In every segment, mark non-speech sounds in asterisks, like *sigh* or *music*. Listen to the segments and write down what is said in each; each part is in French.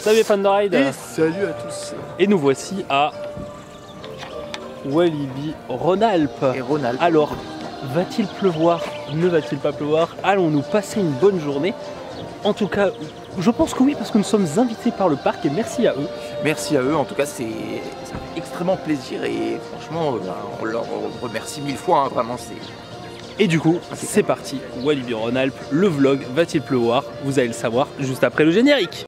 Salut les fans de ride Et salut à tous. Et nous voici à Walibi Rhône-Alpes. Et Ronald. Alors, va-t-il pleuvoir Ne va-t-il pas pleuvoir? Allons-nous passer une bonne journée? En tout cas, je pense que oui, parce que nous sommes invités par le parc et merci à eux. Merci à eux, en tout cas c'est ça fait extrêmement plaisir et franchement euh, ben, on leur remercie mille fois, hein, vraiment c'est. Et du coup, c'est parti, Walibi Rhône-Alpes, le vlog Va-t-il pleuvoir? Vous allez le savoir juste après le générique.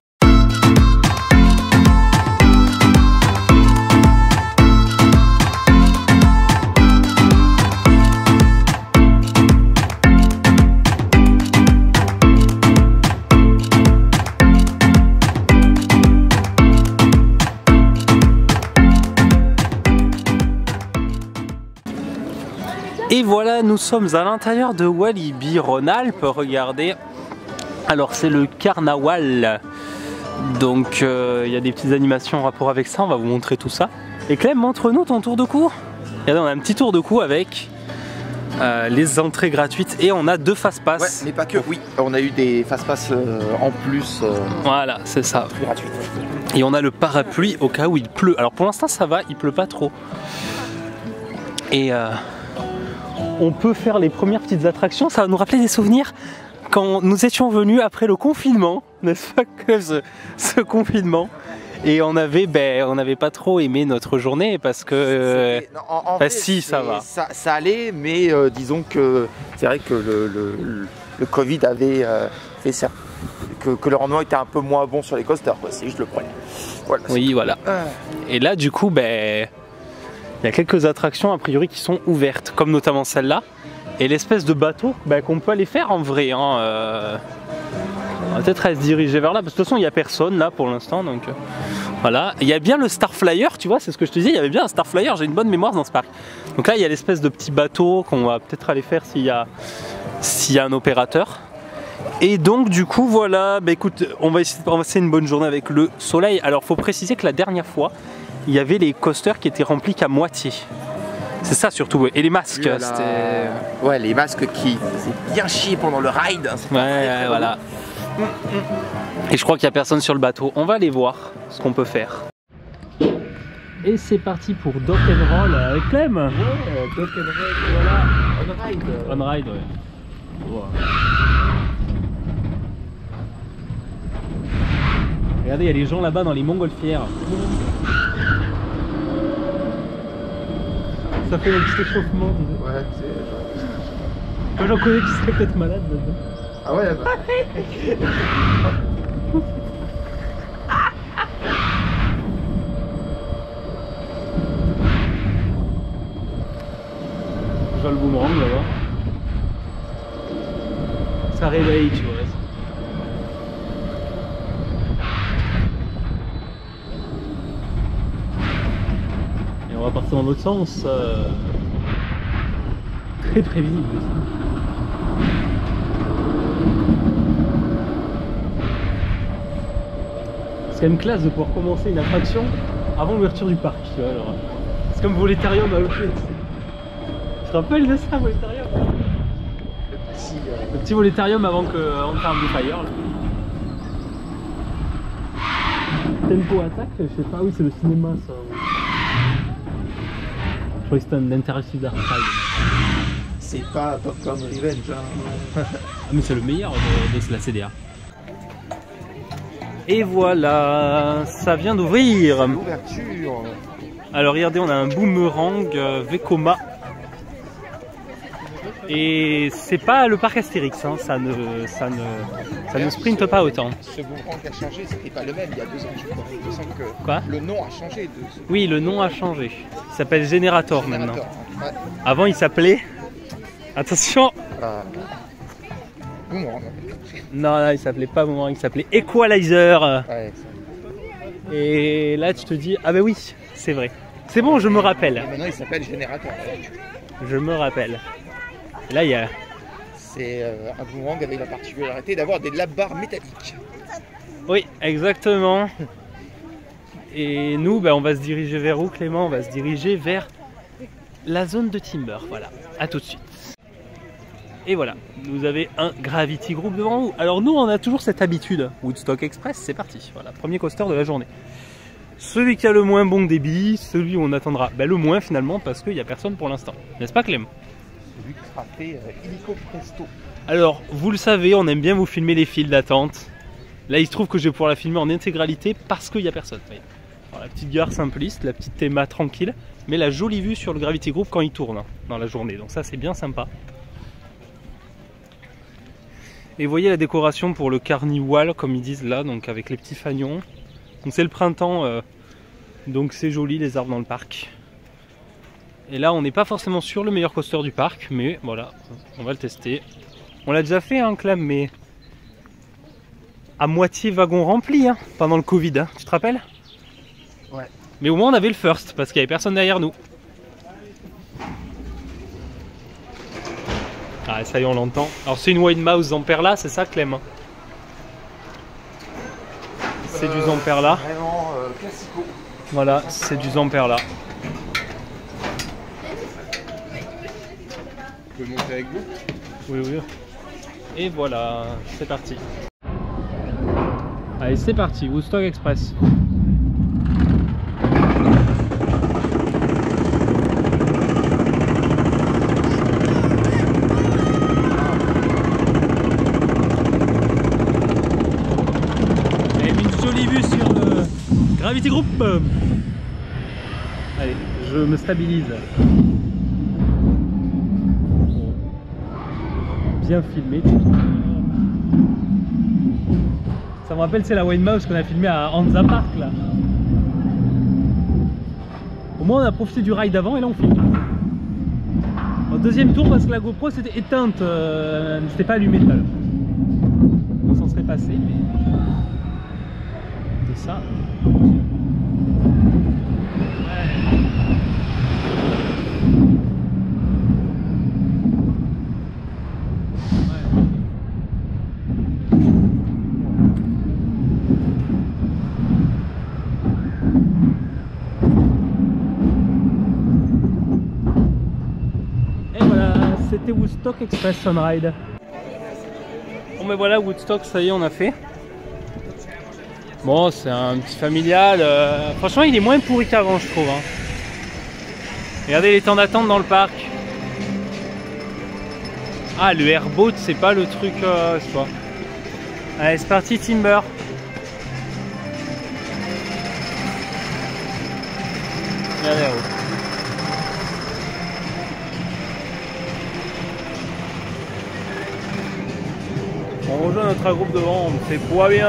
Voilà, nous sommes à l'intérieur de Walibi Rhône-Alpes. Regardez. Alors, c'est le carnaval. Donc, euh, il y a des petites animations en rapport avec ça. On va vous montrer tout ça. Et Clem, montre-nous ton tour de cou. Regardez, on a un petit tour de cou avec euh, les entrées gratuites et on a deux Ouais, fast-pass. mais pas que, oui, on a eu des fast-pass euh, en plus Voilà, c'est ça. plus gratuites. Et on a le parapluie au cas où il pleut. Alors pour l'instant ça va, il pleut pas trop. Et euh, on peut faire les premières petites attractions. Ça va nous rappeler des souvenirs quand nous étions venus après le confinement, *laughs* n'est-ce pas que ce, ce confinement Et on avait, ben, on n'avait pas trop aimé notre journée parce que euh, C'était- non, en- en bah si, ça va. Ça, ça allait, mais euh, disons que c'est vrai que le, le- le- le Covid avait euh, fait ça. Que, que le rendement était un peu moins bon sur les coasters, c'est juste le problème. Voilà, oui, voilà. Et là, du coup, ben, il y a quelques attractions a priori qui sont ouvertes, comme notamment celle-là. Et l'espèce de bateau ben, qu'on peut aller faire en vrai. hein, euh, On va peut-être aller se diriger vers là, parce que de toute façon, il n'y a personne là pour l'instant. Donc euh, voilà. Il y a bien le Starflyer, tu vois, c'est ce que je te disais, il y avait bien un Starflyer, j'ai une bonne mémoire dans ce parc. Donc là, il y a l'espèce de petit bateau qu'on va peut-être aller faire s'il y, a, y a un opérateur. Et donc du coup voilà, bah écoute, on va essayer de passer une bonne journée avec le soleil. Alors faut préciser que la dernière fois, il y avait les coasters qui étaient remplis qu'à moitié. C'est ça surtout. Et les masques, c'était. Ouais, les masques qui faisaient bien chier pendant le ride. hein, Ouais, très, très ouais, voilà. Et je crois qu'il n'y a personne sur le bateau. On va aller voir ce qu'on peut faire. Et c'est parti pour Dock and Roll avec Clem. Ouais, Dock and Roll, voilà, on ride. On ride, ouais. Regardez, il y a les gens là-bas dans les montgolfières. Ça fait un petit échauffement. Ouais, c'est. Moi j'en connais qui seraient peut-être malades là-dedans. Ah ouais, bah. Je vois le boomerang là-bas. Ça réveille, tu vois. On va partir dans l'autre sens. euh, Très prévisible. C'est quand même classe de pouvoir commencer une attraction avant l'ouverture du parc, tu vois. alors. C'est comme Voletarium à Oakley, tu te rappelles de ça, Voletarium? Le petit. euh, Le petit Voletarium avant que on ferme du Fire. là. Tempo Attack, je sais pas, oui c'est le cinéma ça. Dark. C'est pas Popcorn Revenge. Hein. Ah, mais c'est le meilleur de, de la CDA. Et voilà, ça vient d'ouvrir. L'ouverture. Alors regardez, on a un boomerang euh, Vekoma. Et c'est pas le parc Astérix, hein, ça ne, ça ne, ça ne sprinte pas autant. Ce boomerang qui a changé, c'était pas le même il y a deux ans, je crois. Il me semble que Quoi? le nom a changé de ce Oui, le nom a changé. Il s'appelle Generator maintenant. Ouais. Avant, il s'appelait. Attention Boomerang. Non, non, il s'appelait pas Boomerang, il s'appelait Equalizer. Ouais, Et là, tu te dis, ah bah oui, c'est vrai. C'est bon, je me rappelle. Et maintenant il s'appelle générateur. Je me rappelle. Et là, il y a. C'est euh, un boomerang avec la particularité d'avoir des lab-bars métalliques. Oui, exactement. Et nous, bah, on va se diriger vers où, Clément? On va se diriger vers la zone de Timber. Voilà. À tout de suite. Et voilà, vous avez un Gravity Group devant vous. Alors nous, on a toujours cette habitude. Woodstock Express, c'est parti. Voilà, premier coaster de la journée. Celui qui a le moins bon débit, celui où on attendra ben, le moins finalement parce qu'il n'y a personne pour l'instant. N'est-ce pas Clem Euh. Alors, vous le savez, on aime bien vous filmer les files d'attente. Là, il se trouve que je vais pouvoir la filmer en intégralité parce qu'il n'y a personne. La petite gare simpliste, la petite théma tranquille, mais la jolie vue sur le Gravity Group quand il tourne hein, dans la journée. Donc ça, c'est bien sympa. Et voyez la décoration pour le carnival, comme ils disent là, donc avec les petits fagnons. Donc c'est le printemps, euh, donc c'est joli les arbres dans le parc. Et là, on n'est pas forcément sur le meilleur coaster du parc, mais voilà, on va le tester. On l'a déjà fait, un hein, Clem, mais à moitié wagon rempli hein, pendant le Covid, hein. tu te rappelles Ouais. Mais au moins on avait le first parce qu'il n'y avait personne derrière nous. Ah, ça y est, on l'entend. Alors, c'est une Wine Mouse Zamperla, c'est ça, Clem C'est du Zamperla. Vraiment euh, classico. Voilà, c'est du Zamperla. Peux monter avec vous Oui, oui. Et voilà, c'est parti. Allez, c'est parti, Woodstock Express. Gravity Group Allez, je me stabilise. Filmé. Ça me rappelle c'est la Wayne Mouse qu'on a filmé à Hansa Park là. Au moins on a profité du ride d'avant et là on filme. Au deuxième tour parce que la GoPro s'était éteinte, euh, n'était pas allumée tout à l'heure. On s'en serait passé mais c'est ça. Et voilà, c'était Woodstock Express Sunride. Bon mais voilà, Woodstock, ça y est, on a fait. Bon, c'est un petit familial. euh, Franchement, il est moins pourri qu'avant, je trouve. hein. Regardez les temps d'attente dans le parc. Ah, le airboat, c'est pas le truc, euh. Allez, c'est parti, Timber. On groupe devant, c'est pas bien.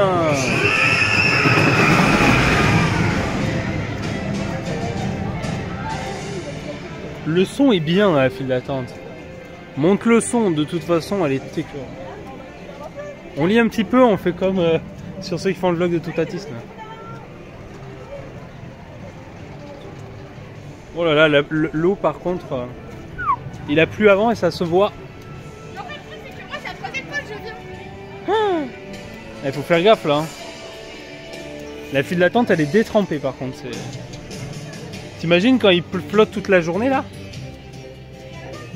Le son est bien à la file d'attente. Monte le son, de toute façon, elle est écœurante. On lit un petit peu, on fait comme euh, sur ceux qui font le vlog de Toutatis. là. Oh là là, l'eau par contre, euh, il a plu avant et ça se voit. Il faut faire gaffe là. hein. La file d'attente elle est détrempée par contre. T'imagines quand il flotte toute la journée là?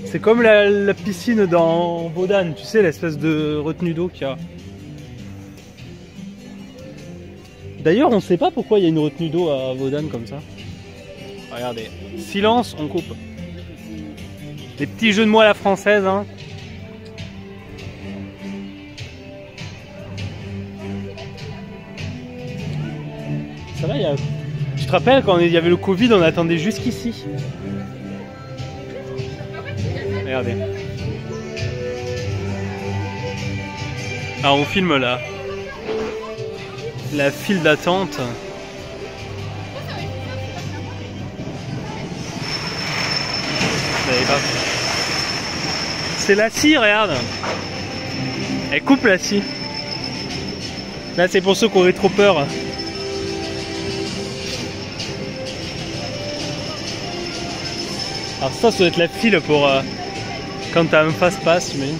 C'est comme la, piscine dans Bodan, tu sais, l'espèce de retenue d'eau qu'il y a. D'ailleurs, on sait pas pourquoi il y a une retenue d'eau à Bodan comme ça. Regardez. Silence, on coupe. Des petits jeux de mots à la française, hein. Tu te rappelles quand il y avait le Covid, on attendait jusqu'ici. Regardez. Ah, on filme là. La file d'attente. C'est la scie, regarde. Elle coupe la scie. Là, c'est pour ceux qui auraient trop peur. Alors ça, ça doit être la file pour euh, quand t'as un fast-pass, j'imagine.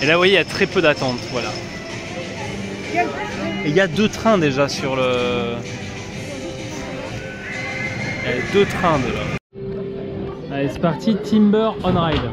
Et là, vous voyez, il y a très peu d'attente, voilà. Et il y a deux trains déjà sur le... Il y a deux trains déjà. Allez, c'est parti, Timber on Ride.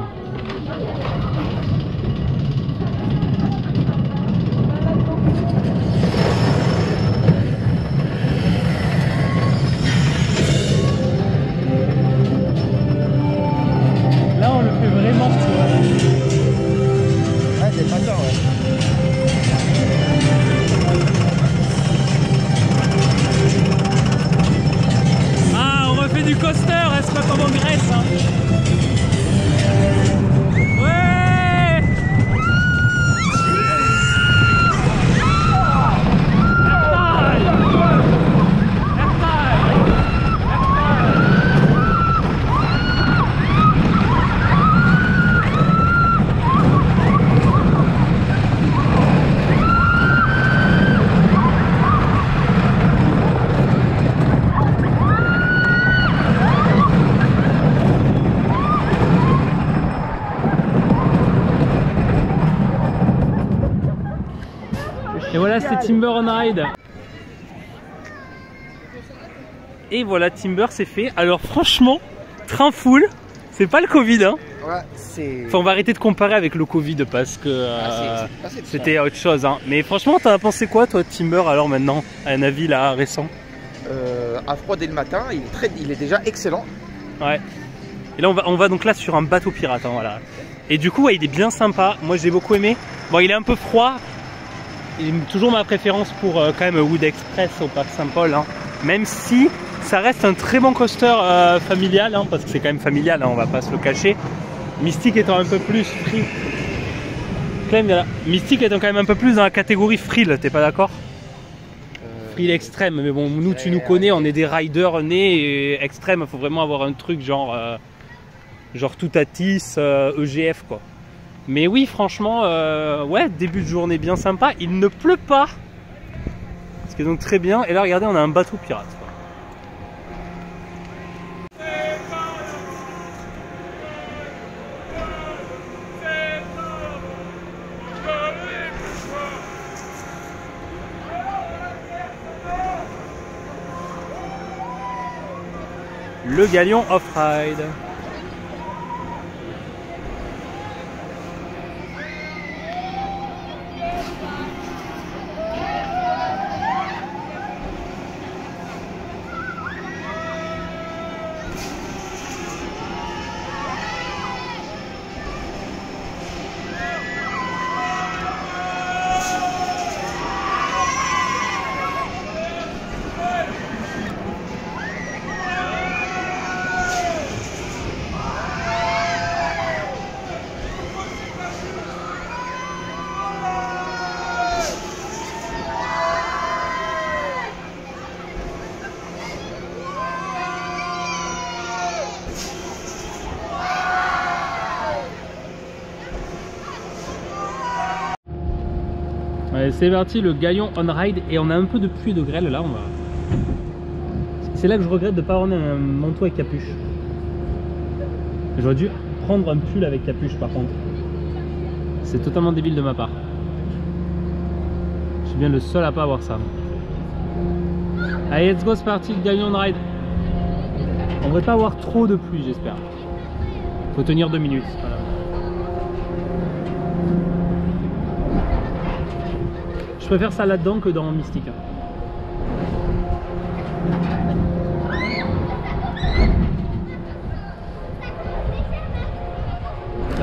Ride. Et voilà, Timber c'est fait. Alors franchement, train full, c'est pas le Covid hein. Ouais, c'est. Enfin, on va arrêter de comparer avec le Covid parce que euh, Ah, c'était autre chose. Hein. Mais franchement, t'en as pensé quoi, toi, Timber, alors maintenant, un avis là récent? Euh, à froid dès le matin, il est, très, il est déjà excellent. Ouais. Et là, on va, on va donc là sur un bateau pirate. hein, voilà. Et du coup, ouais, il est bien sympa. Moi, j'ai beaucoup aimé. Bon, il est un peu froid. Toujours ma préférence pour euh, quand même Wood Express au parc Saint-Paul. hein. Même si ça reste un très bon coaster euh, familial, hein, parce que c'est quand même familial, hein, on va pas se le cacher. Mystique étant un peu plus free. Mystique étant quand même un peu plus dans la catégorie frill, t'es pas d'accord? Euh, Frill extrême, mais bon, nous tu nous connais, on est des riders nés extrêmes, il faut vraiment avoir un truc genre, euh, genre tout à euh, EGF quoi. Mais oui, franchement, euh, ouais, début de journée bien sympa, il ne pleut pas, ce qui est donc très bien. Et là, regardez, on a un bateau pirate. Le galion off-ride. C'est parti, le galion on ride et on a un peu de pluie et de grêle là. On va... C'est là que je regrette de ne pas avoir un manteau avec capuche. J'aurais dû prendre un pull avec capuche par contre. C'est totalement débile de ma part. Je suis bien le seul à pas avoir ça. Allez, let's go, c'est parti, le galion on ride. On devrait pas avoir trop de pluie, j'espère. Faut tenir deux minutes. Préfère ça là-dedans que dans Mystique. hein.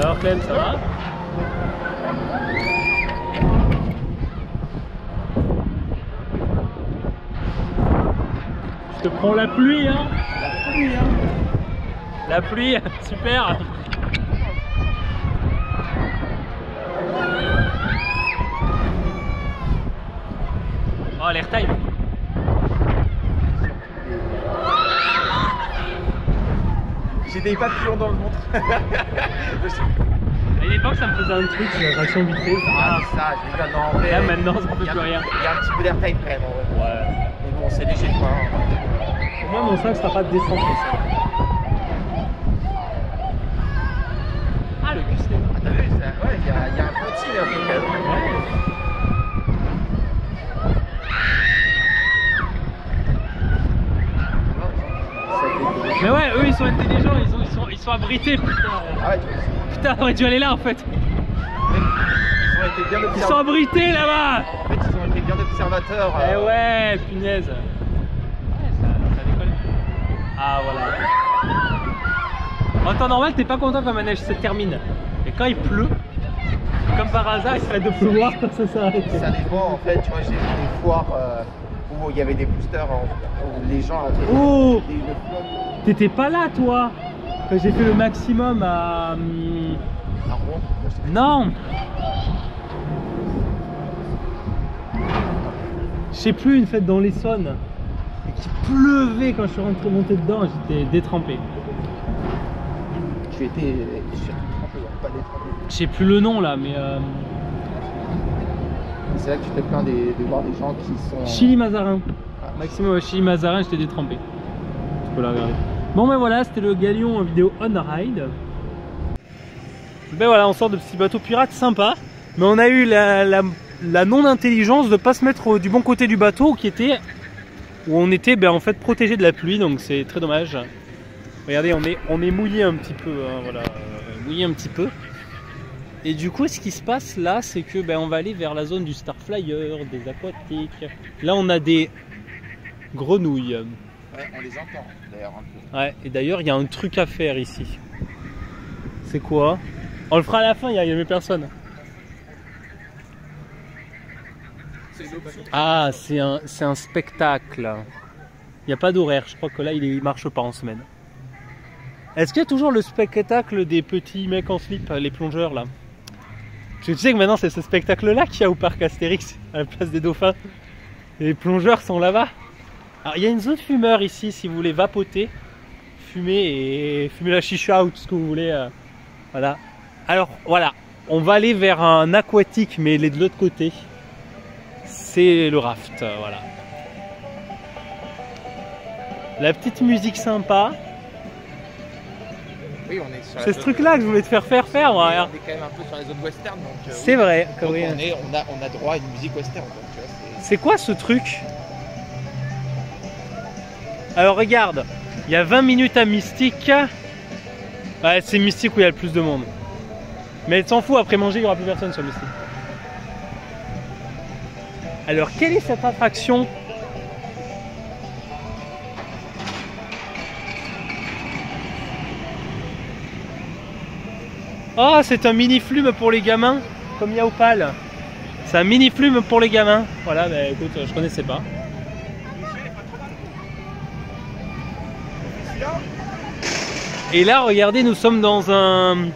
Alors Clem, ça va? Je te prends la pluie, hein? La pluie, hein? La pluie, *laughs* super Oh, l'airtime J'ai des papillons dans le ventre. *laughs* À une époque, ça me faisait un truc, la traction vite fait. ah, ça, je rigole. Non, en vrai, Là, maintenant, ça il fait plus rien. Il y a un petit peu d'airtime quand même. en vrai. Ouais. Mais bon, c'est léger quoi. Au moins, mon sac sera pas détrempé. ça. Ah, le cul, c'est Ah, t'as vu ça- Ouais, il y, a- il y a un petit un peu quand même. Ça Mais ouais, eux, ils sont intelligents, ils, ont- ils putain. Aurait dû aller là, en fait. ils sont abrités, là-bas En fait, ils ont été bien observateurs. Eh euh, ouais, punaise. Ouais, ça, ça décolle. Ah, voilà. En temps normal, t'es pas content quand la neige se termine. Et quand il pleut, comme par hasard, il s'arrête de pleuvoir, *laughs* ça s'arrête. Ça dépend en fait, tu vois, j'ai vu des foires euh, où il y avait des boosters où les gens avaient Oh T'étais pas là, toi Quand j'ai fait le maximum à. hum, à Rouen. Non Je sais plus, une fête dans l'Essonne. Et qui pleuvait quand je suis rentré monté dedans, j'étais détrempé. Tu étais surtout trempé, hein, pas détrempé. Je sais plus le nom là, mais. euh, C'est là que tu te plains des- de voir des gens qui sont. Chili Mazarin. Ah, Maximum à Chili Mazarin, j'étais détrempé. Tu peux la regarder. Bon ben voilà, c'était le galion en vidéo on ride. Ben voilà, on sort de petit bateau pirate sympa. Mais on a eu la, non-intelligence de pas se mettre du bon côté du bateau qui était où on était ben, en fait protégé de la pluie, donc c'est très dommage. Regardez, on est, on est mouillé un petit peu, hein, voilà, euh, mouillé un petit peu. Et du coup, ce qui se passe là, c'est que ben, on va aller vers la zone du Starflyer, des aquatiques. Là, on a des grenouilles. Ouais, on les entend d'ailleurs un peu. Ouais, et d'ailleurs, il y a un truc à faire ici. C'est quoi? On le fera à la fin, il y a, il y a mes personnes. Ah, c'est un, c'est un spectacle. Il n'y a pas d'horaire, je crois que là, il ne marche pas en semaine. Est-ce qu'il y a toujours le spectacle des petits mecs en slip, les plongeurs là? Tu sais que maintenant, c'est ce spectacle-là qu'il y a au parc Astérix, à la place des dauphins. Les plongeurs sont là-bas. Alors, il y a une zone fumeur ici, si vous voulez vapoter, fumer et fumer la chicha ou tout ce que vous voulez. euh, voilà. Alors, voilà. On va aller vers un aquatique, mais il est de l'autre côté. C'est le raft, euh, voilà. La petite musique sympa. Oui, on est sur C'est ce truc-là que je voulais te faire faire faire, moi. On est quand même un peu sur les zones western, donc. euh, C'est oui. vrai. Donc, oui. on, est, on, a, on a droit à une musique western. C'est quoi ce truc? Alors regarde, il y a 20 minutes à Mystique. Ouais, c'est Mystique où il y a le plus de monde. Mais t'en fous, après manger, il n'y aura plus personne sur Mystique. Alors, quelle est cette attraction? Oh, c'est un mini flume pour les gamins, comme il y a au. C'est un mini flume pour les gamins. Voilà, bah écoute, je connaissais pas. Et là, regardez, nous sommes dans un,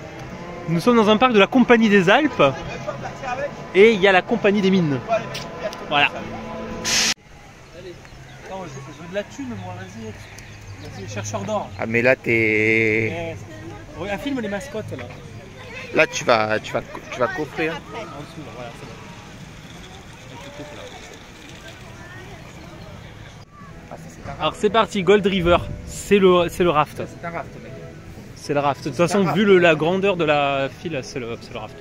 nous sommes dans un parc de la Compagnie des Alpes. Et il y a la Compagnie des Mines. Voilà. Allez, attends, je, veux de la thune, moi, vas-y. Vas-y, chercheur d'or. Ah, mais là, t'es. Un film les mascottes là. Là, tu vas, tu vas, tu vas coffrer. hein. En dessous, là, voilà, c'est bon. Je. Ah. Alors c'est parti, Gold River, c'est le, c'est le raft. C'est un raft. C'est le raft. De toute façon, vu le- la grandeur de la file, c'est le, c'est le raft.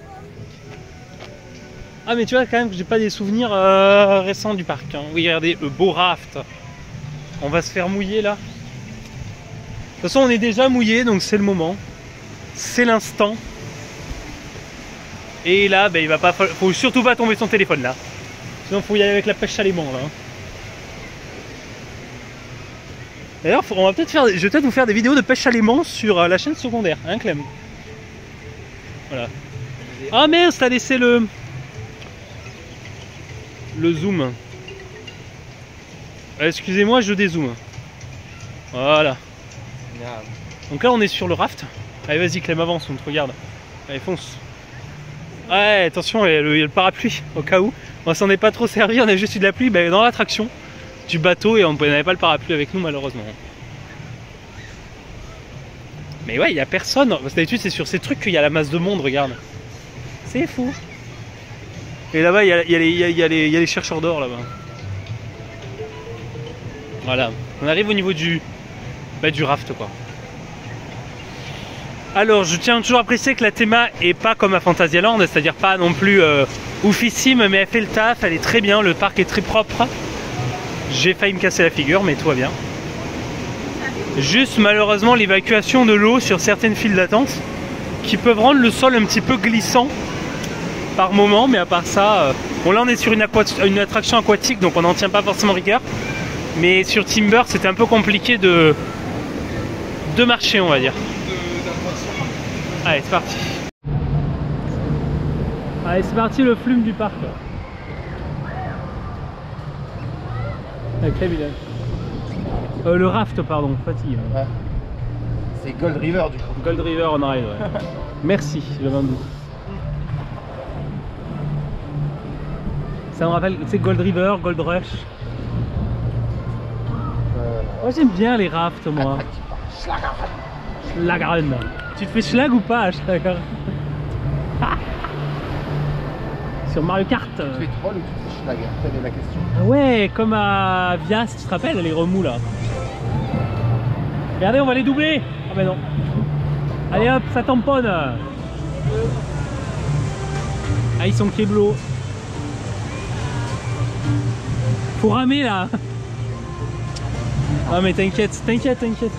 Ah mais tu vois quand même que j'ai pas des souvenirs euh, récents du parc. hein. Oui, regardez, le beau raft. On va se faire mouiller là. De toute façon, on est déjà mouillé, donc c'est le moment. C'est l'instant. Et là, ben, il va pas, fa- faut surtout pas tomber son téléphone là. Sinon, faut y aller avec la pêche à l'aimant là. hein. D'ailleurs, on va peut-être faire, je vais peut-être vous faire des vidéos de pêche à l'aimant sur euh, la chaîne secondaire, hein Clem Voilà. Ah mince, t'as laissé le le zoom. Euh, Excusez-moi, je dézoome. Voilà. Merde. Donc là, on est sur le raft. Allez, vas-y, Clem, avance, on te regarde. Allez, fonce. Ouais, attention, il y a le, il y a le parapluie, au cas où. On s'en est pas trop servi, on a juste eu de la pluie ben, dans l'attraction du bateau et on n'avait pas le parapluie avec nous, malheureusement. Mais ouais, il y a personne. Parce que c'est sur ces trucs qu'il y a la masse de monde, regarde. C'est fou. Et là-bas, il y a les chercheurs d'or, là-bas. Voilà. On arrive au niveau du, bah, du raft, quoi. Alors, je tiens toujours à préciser que la théma est pas comme à Fantasyland, c'est-à-dire pas non plus euh, oufissime, mais elle fait le taf, elle est très bien, le parc est très propre. J'ai failli me casser la figure, mais tout va bien. Juste malheureusement l'évacuation de l'eau sur certaines files d'attente qui peuvent rendre le sol un petit peu glissant par moment, mais à part ça, euh, bon là on est sur une, attraction aquatique donc on n'en tient pas forcément rigueur. Mais sur Timber c'était un peu compliqué de, de marcher on va dire. Allez c'est parti. Allez c'est parti le flume du parc. Avec village. Euh, le raft, pardon, fatigue. C'est Gold River, du coup. Gold River on ride, ouais. *laughs* Merci, le 22. Ça me rappelle, tu sais, Gold River, Gold Rush. Euh, Moi j'aime bien les rafts, moi. Schlageren. Tu te fais schlag ou pas, Schlager? *laughs* Sur Mario Kart. Tu fais troll ou tu Telle est la question. Ah Ouais, comme à Vias, tu te rappelles, les remous là. Regardez, on va les doubler Ah ben non. Allez hop, ça tamponne Ah, ils sont keblo. Faut ramer là Ah mais t'inquiète, t'inquiète, t'inquiète.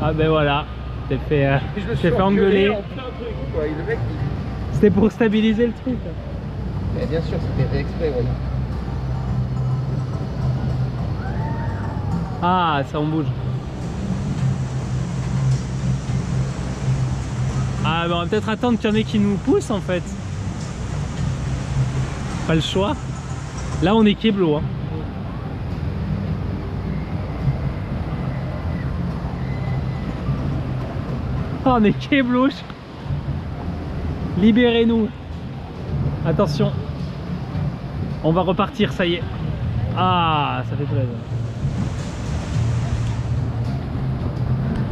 Ah ben voilà, t'es fait, euh, fait engueuler. en il... C'était pour stabiliser le truc. Bien sûr, c'était fait exprès, voyons. Ah, ça en bouge. Ah, ben on va peut-être attendre qu'il y en ait qui nous poussent en fait. Pas le choix. Là, on est Keblo. Hein. On est Keblo. Libérez-nous. Attention. On va repartir, ça y est. Ah, ça fait plaisir.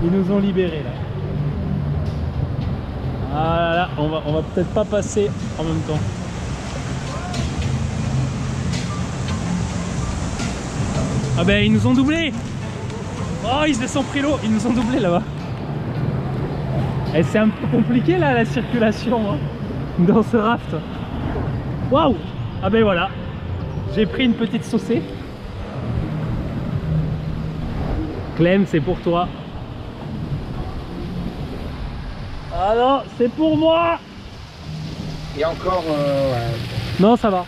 Ils nous ont libérés là. Ah là là, on va, on va peut-être pas passer en même temps. Ah ben ils nous ont doublé Oh ils se sont pris l'eau, ils nous ont doublé là-bas. Et c'est un peu compliqué là la circulation hein, dans ce raft. Waouh Ah ben voilà, j'ai pris une petite saucée. Clem, c'est pour toi. Ah non, c'est pour moi Et encore, euh, ouais. Non, ça va.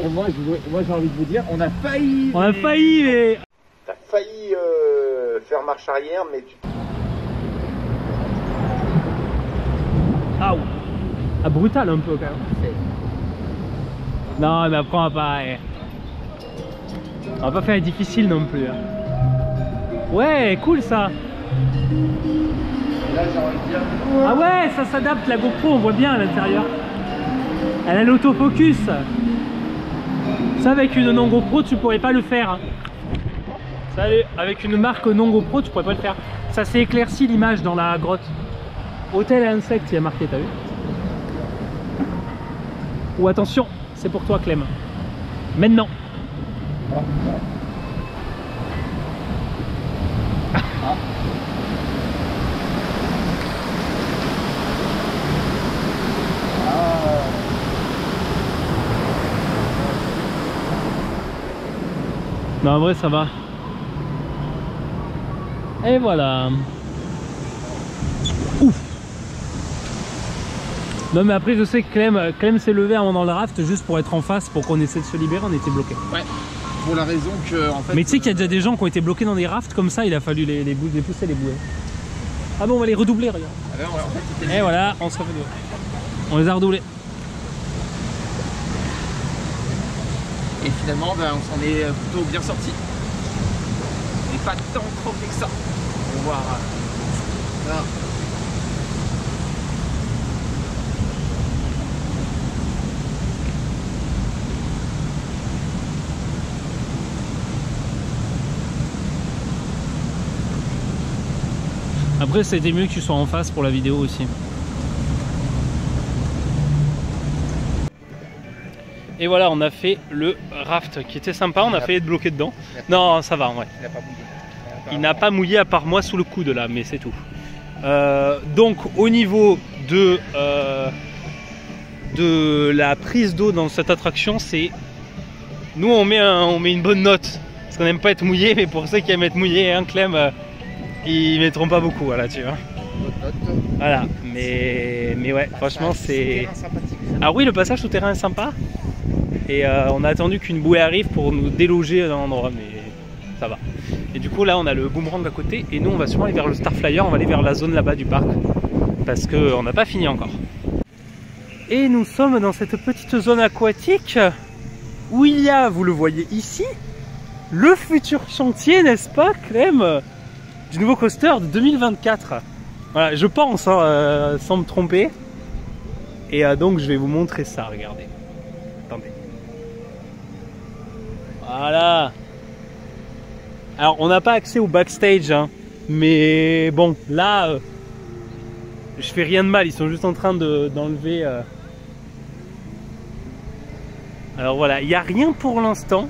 Et moi, j'ai envie de vous dire, on a failli. On a failli, mais... T'as failli euh, faire marche arrière, mais tu. Ah, ah, brutal un peu quand même. Non, mais après on va pas... On va pas faire difficile non plus. hein. Ouais, cool ça Là, envie de. Ah ouais, ça s'adapte, la GoPro, on voit bien à l'intérieur. Elle a l'autofocus. Ça, avec une non GoPro, tu pourrais pas le faire. hein. Salut, avec une marque non GoPro, tu pourrais pas le faire. Ça s'est éclairci l'image dans la grotte. Hôtel à insectes, il y a marqué, t'as vu Ou attention, c'est pour toi, Clem. Maintenant. Non, en vrai, ça va. Et voilà. Non, mais après, je sais que Clem, Clem s'est levé avant dans le raft juste pour être en face, pour qu'on essaie de se libérer, on était bloqués. Ouais. Pour la raison que, en fait. Mais tu sais qu'il y a déjà des gens qui ont été bloqués dans des rafts comme ça, il a fallu les, les, bou- les pousser les bouées. Ah bon, on va les redoubler, regarde. Ah ben, fait, Et voilà, on se deux. On les a redoublés. Et finalement, ben, on s'en est plutôt bien sorti. Mais pas tant trop que ça. On va voir. Euh, là. Après, c'était mieux que tu sois en face pour la vidéo aussi. Et voilà, on a fait le raft qui était sympa, on a failli être bloqué dedans. Non, ça va, ouais. Il n'a pas bougé. Il n'a pas mouillé à part moi sous le coude là, mais c'est tout. Euh, donc au niveau de, euh, de la prise d'eau dans cette attraction, c'est nous on met, un- on met une bonne note parce qu'on n'aime pas être mouillé, mais pour ceux qui aiment être mouillés, hein, Clem, euh, ils mettront pas beaucoup voilà, tu. Voilà, mais, ouais, franchement c'est. Ah oui, le passage souterrain est sympa. Et euh, on a attendu qu'une bouée arrive pour nous déloger d'un endroit, mais ça va. Et du coup, là, on a le boomerang à côté. Et nous, on va sûrement aller vers le Starflyer. On va aller vers la zone là-bas du parc. Parce qu'on n'a pas fini encore. Et nous sommes dans cette petite zone aquatique où il y a, vous le voyez ici, le futur chantier, n'est-ce pas, Clem? Du nouveau coaster de 2024. Voilà, je pense, hein, euh, sans me tromper. Et euh, donc je vais vous montrer ça, regardez. Attendez. Voilà. Alors on n'a pas accès au backstage, hein, mais bon, là, euh, je fais rien de mal, ils sont juste en train de- d'enlever... Alors voilà, il n'y a rien pour l'instant.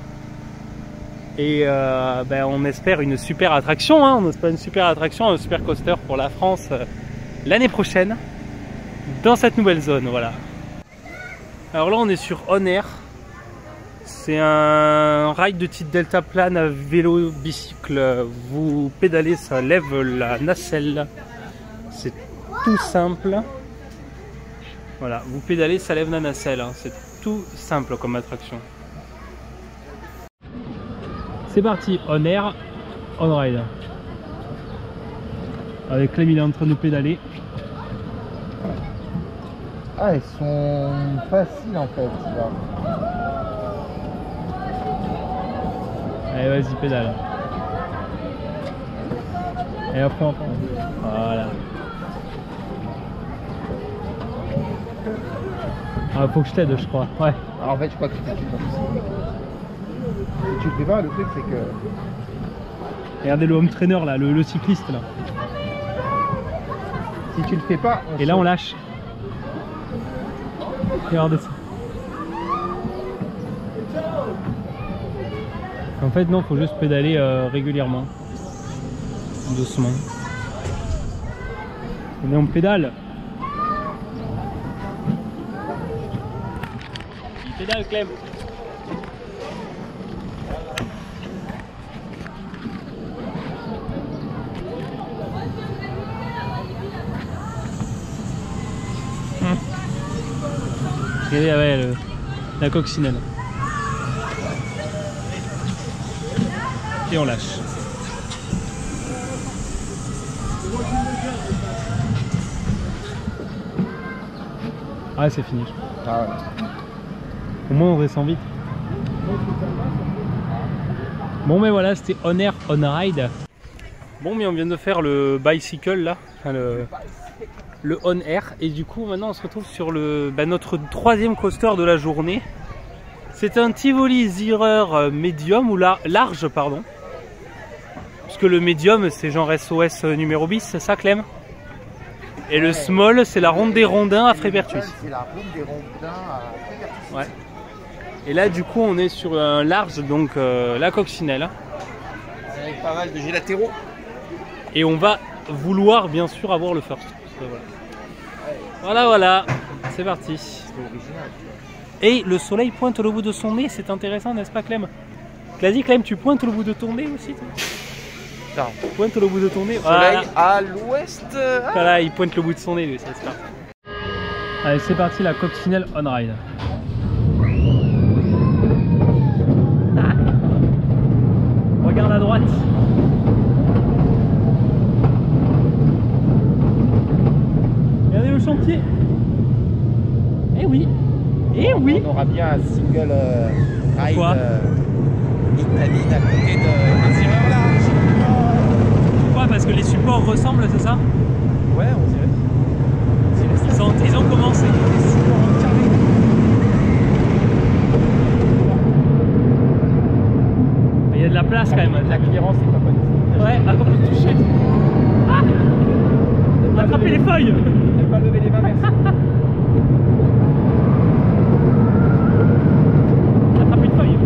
Et euh, ben, on espère une super attraction, hein, on espère une super attraction, un super coaster pour la France euh, l'année prochaine. dans cette nouvelle zone, voilà. Alors là, on est sur On Air. C'est un ride de type delta plane à vélo bicycle. Vous pédalez, ça lève la nacelle. C'est tout simple. Voilà, vous pédalez, ça lève la nacelle. hein. C'est tout simple comme attraction. C'est parti, on air, on ride. Avec Clem, il est en train de pédaler. Ah, elles sont faciles en fait. Là. Allez, vas-y, pédale. Et après, on prend. Voilà. Ah, faut que je t'aide, je crois. Ouais. Alors, en fait, je crois que tu fais Si tu le fais pas, le truc c'est que. Regardez le home trainer là, le, le cycliste là. Si tu le fais pas, on Et là, on lâche. Regardez ça. En fait, non, faut juste pédaler euh, régulièrement. Doucement. On est en pédale. Il pédale, Clem. Regardez, ah ouais, le- la coccinelle. Et on lâche. Ah, c'est fini. Ah ouais. Au moins, on descend vite. Bon, mais voilà, c'était On Air, On Ride. Bon, mais on vient de faire le bicycle là, enfin, le, le On Air. Et du coup, maintenant, on se retrouve sur le, bah, notre troisième coaster de la journée. C'est un Tivoli Zierer euh, Medium, ou la, large, pardon. Puisque le Medium, c'est genre SOS numéro bis, c'est ça, Clem? Et le Small, c'est la ronde des rondins à Frébertus. C'est la route des rondins à Frébertus. Ouais. Et là, du coup, on est sur un large, donc euh, la coccinelle. Avec pas mal de gélatéraux. Et on va vouloir, bien sûr, avoir le first. Voilà, voilà. Voilà, c'est parti. Et le soleil pointe le bout de son nez, c'est intéressant, n'est-ce pas, Clem? Vas-y, Clem, tu pointes le bout de ton nez aussi toi? Pointe le bout de ton nez. Soleil à l'ouest. ah. Voilà, il pointe le bout de son nez, lui, ça c'est parti. Allez, c'est parti, la coccinelle on ride. Regarde à droite. Regardez le chantier. Eh oui. Eh oui. On aura bien un single euh, ride Pourquoi euh, à côté de un zéro large. Pourquoi? Parce que les supports ressemblent, c'est ça? Ouais, on dirait. ils ont, ils ont commencé. Il y a de la place quand même. La clearance c'est pas bonne. Ouais, peut toucher? Ah Attrapez les feuilles Elle pas lever les mains, merci. Attrapez une feuille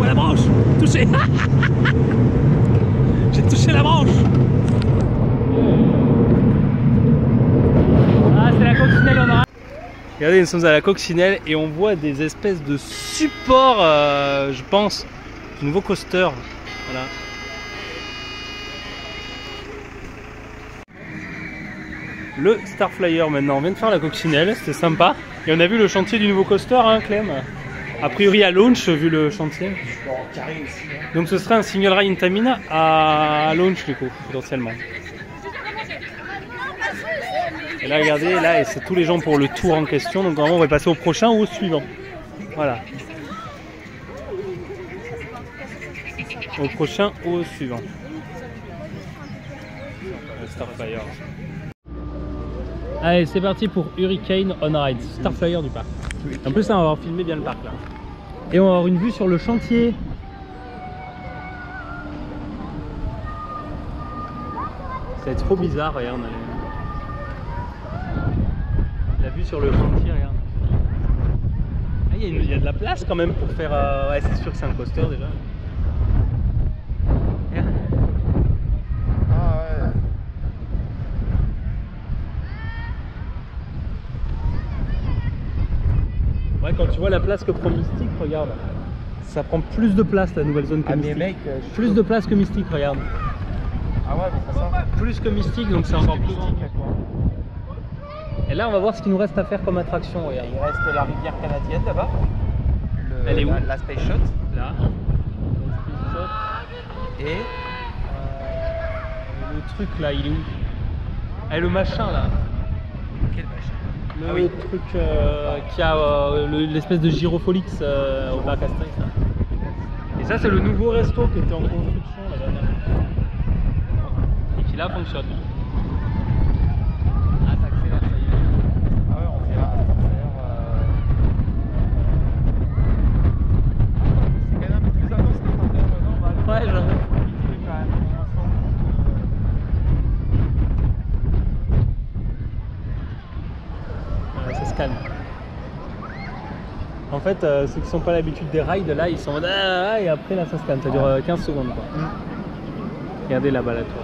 Ouais la branche Touché. *laughs* J'ai touché la branche Ah c'est la coccinelle on a Regardez nous sommes à la coccinelle et on voit des espèces de supports euh, je pense du nouveau coaster. Voilà. Le Starflyer maintenant. On vient de faire la coccinelle, c'était sympa. Et on a vu le chantier du nouveau coaster, hein, Clem? A priori à launch, vu le chantier. Donc ce serait un single ride Intamina à launch, du coup, potentiellement. Et là, regardez, là, c'est tous les gens pour le tour en question. Donc vraiment, on va passer au prochain ou au suivant. Voilà. Au prochain ou au suivant. Le Starflyer. Allez, c'est parti pour Hurricane on Ride, Starflyer du parc. En plus, on va avoir filmé bien le parc là. Et on va avoir une vue sur le chantier. Ça va être trop bizarre, regarde. La vue sur le chantier, regarde. Ah, il y, a une- il y a de la place quand même pour faire. euh, Ouais, c'est sûr que c'est un coaster déjà. Regarde. Ah ouais. Ouais, quand tu vois la place que prend Mystique, regarde. Ça prend plus de place la nouvelle zone que Ah Mystique. mec, euh, Plus de place que Mystique, regarde. Ah ouais, mais. Plus que Mystique, donc c'est encore plus grand. Et là, on va voir ce qu'il nous reste à faire comme attraction, regarde. Il reste la rivière canadienne là-bas. Le- Elle est où la, la Space Shot. Là. Et Euh, le truc là, il est où? Ah, le machin là. Le Ah oui. truc euh, qui a euh, le- l'espèce de gyropholix euh, au parc Astérix. là. Et ça, c'est le nouveau resto qui était en construction la dernière fois. Et qui là fonctionne. Ah, ça accélère, ça y est. Ah ouais, on verra tout à l'heure. euh. C'est quand même un peu plus intense que quand on va Ouais, j'avoue. quand même. Ouais, ça se calme. En fait, euh, ceux qui sont pas l'habitude des rides, là, ils sont en ah, et après là, ça se calme. Ça dure euh, 15 secondes. Quoi. Regardez là-bas la tour.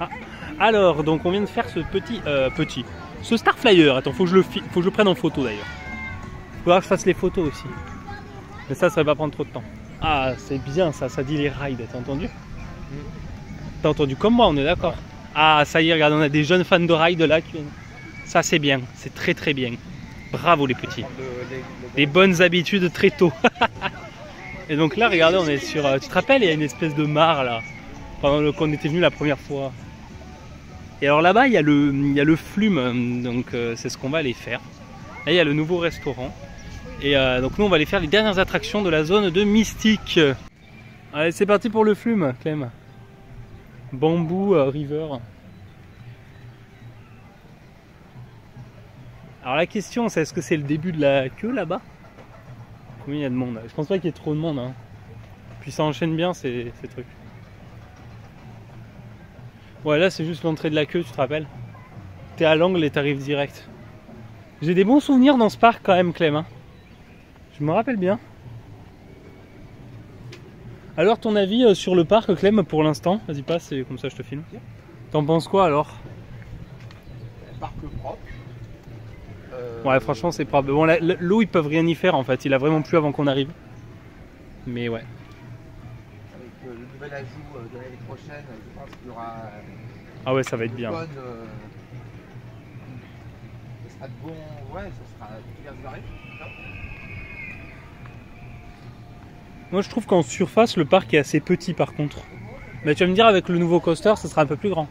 Ah, Alors, donc on vient de faire ce petit, euh, petit, ce Star Flyer. Attends, faut que je le, fi- faut que je le prenne en photo d'ailleurs. Faudra que je fasse les photos aussi. Mais ça, ça va pas prendre trop de temps. Ah, c'est bien ça, ça dit les rides. T'as entendu? T'as entendu comme moi, on est d'accord. Ah, ça y est, regarde, on a des jeunes fans de ride là. qui- Ça, c'est bien, c'est très très bien. Bravo les petits. Des bonnes habitudes très tôt. *laughs* Et donc là, regardez, on est sur. euh, Tu te rappelles, il y a une espèce de mare là, pendant qu'on était venu la première fois. Et alors là-bas, il y a le, flume, donc euh, c'est ce qu'on va aller faire. Là, il y a le nouveau restaurant. Et euh, donc nous, on va aller faire les dernières attractions de la zone de Mystique. Allez, c'est parti pour le flume, Clem. Bamboo euh, River. Alors la question, c'est est-ce que c'est le début de la queue là-bas? Combien il y a de monde? Je pense pas qu'il y ait trop de monde. Hein. Puis ça enchaîne bien ces, ces trucs. Ouais, là c'est juste l'entrée de la queue, tu te rappelles? T'es à l'angle et t'arrives direct. J'ai des bons souvenirs dans ce parc quand même, Clem. hein. Je me rappelle bien. Alors ton avis euh, sur le parc, Clem, pour l'instant? Vas-y passe, et comme ça je te filme. T'en penses quoi alors? Ouais, franchement, c'est propre. Bon, l'eau, ils peuvent rien y faire en fait. Il a vraiment plu avant qu'on arrive. Mais ouais. Avec euh, le nouvel ajout euh, de l'année prochaine, je pense qu'il y aura euh, Ah ouais, ça va être bien. bonne. euh, Ce sera de bon. Ouais, ça sera Moi, je trouve qu'en surface, le parc est assez petit par contre. Mais tu vas me dire, avec le nouveau coaster, ça sera un peu plus grand.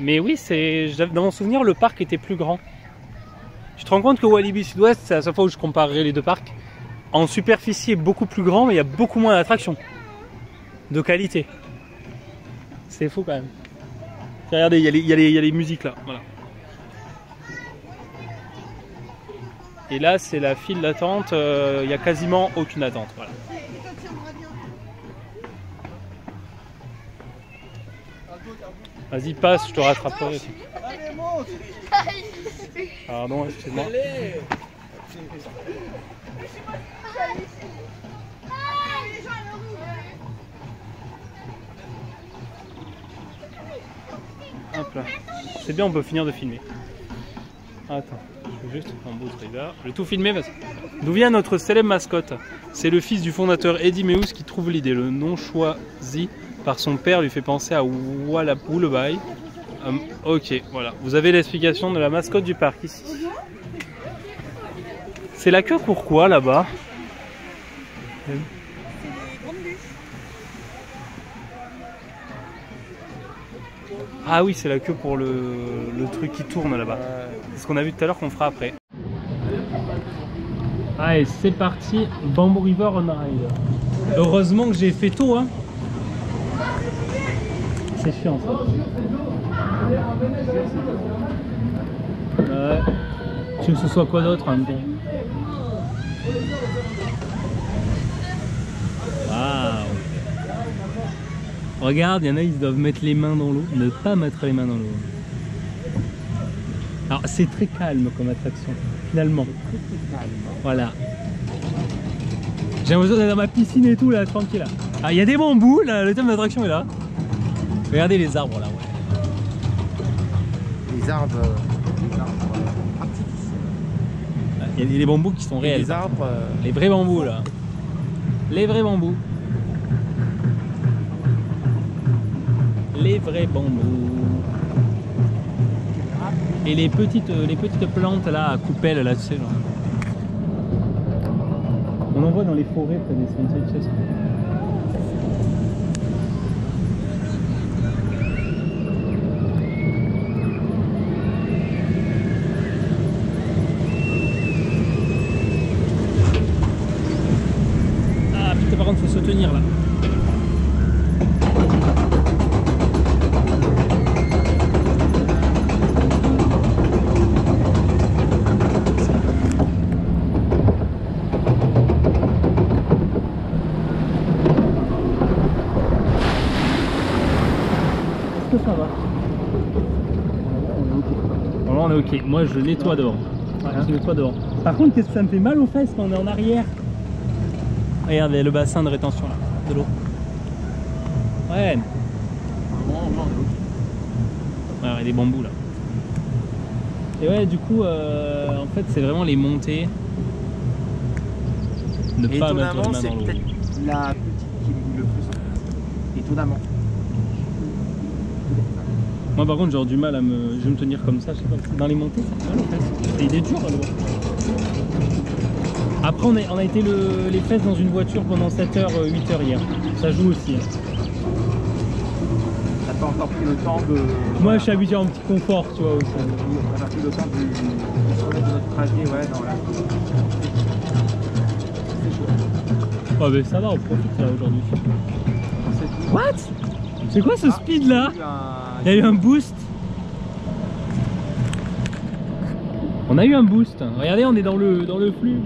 Mais oui, c'est dans mon souvenir, le parc était plus grand. Tu te rends compte que Walibi Sud-Ouest, c'est la seule fois où je comparerai les deux parcs. En superficie, est beaucoup plus grand, mais il y a beaucoup moins d'attractions. De qualité. C'est fou quand même. Regardez, il y, a les- il y y a les musiques là. Voilà. Et là, c'est la file d'attente. euh, Il y a quasiment aucune attente. Voilà. Vas-y, passe, je te rattraperai. *laughs* Là. C'est bien, on peut finir de filmer. Attends, je vais juste un beau trailer. Je vais tout filmer parce. D'où vient notre célèbre mascotte C'est le fils du fondateur Eddie Meus qui trouve l'idée. Le nom choisi par son père lui fait penser à Walla Woolaby. Hum, ok, voilà. Vous avez l'explication de la mascotte du parc ici. C'est la queue pourquoi là-bas Ah oui, c'est la queue pour le, truc qui tourne là-bas. C'est ce qu'on a vu tout à l'heure qu'on fera après. Allez, c'est parti, Bamboo River on ride. Heureusement que j'ai fait tôt, hein. C'est chiant ça. Tu veux que quoi d'autre en même temps Waouh Regarde, il y en a, ils doivent mettre les mains dans l'eau. Ne pas mettre les mains dans l'eau. Alors, c'est très calme comme attraction, finalement. Voilà. J'ai l'impression d'être dans ma piscine et tout, là, tranquille. Là. Ah, il y a des bambous, le thème d'attraction est là. Regardez les arbres, là, Les arbres. euh, arbres, euh, Il y a des bambous qui sont réels. Les arbres. euh, Les vrais bambous là. Les vrais bambous. Les vrais bambous. Et les petites, les petites plantes là à coupelle là, tu sais. Genre. On en voit dans les forêts près des sentiers, tu sais. ça. Ah putain par contre faut se tenir là. Est-ce que ça va Bon, là, on est ok. Moi je nettoie devant. Ouais, je nettoie devant. Par contre qu'est-ce que ça me fait mal aux fesses quand on est en arrière Regardez le bassin de rétention là, de l'eau. Ouais. Ouais, il y a des bambous là. Et ouais, du coup, euh, en fait, c'est vraiment les montées. Ne pas mettre Étonnamment, les mains c'est dans l'eau. la petite qui le plus. Étonnamment. Moi, par contre, j'ai du mal à me, je vais me tenir comme ça. Je sais pas. Dans les montées, ça fait mal aux fesses. Et il est dur à. Après, on a, on a été le- les fesses dans une voiture pendant 7h, 8h hier. Ça joue aussi. hein. T'as pas encore pris le temps de. Moi, je suis habitué à un petit confort, tu vois. aussi. On a pris le temps de de notre trajet, ouais, dans la. Oh, mais ça va, on profite là aujourd'hui. What? C'est quoi ce speed là? Il y a eu un boost. On a eu un boost. Regardez, on est dans le, dans le flux.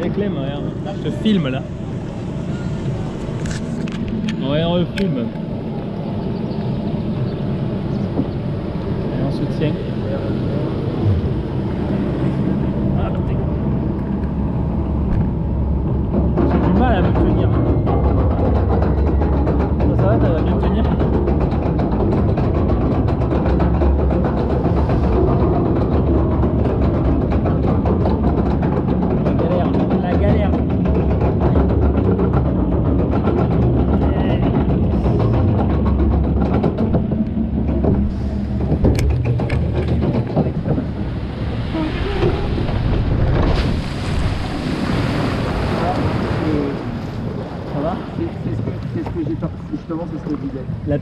Avec Clem, regarde. Je filme là. Le filme.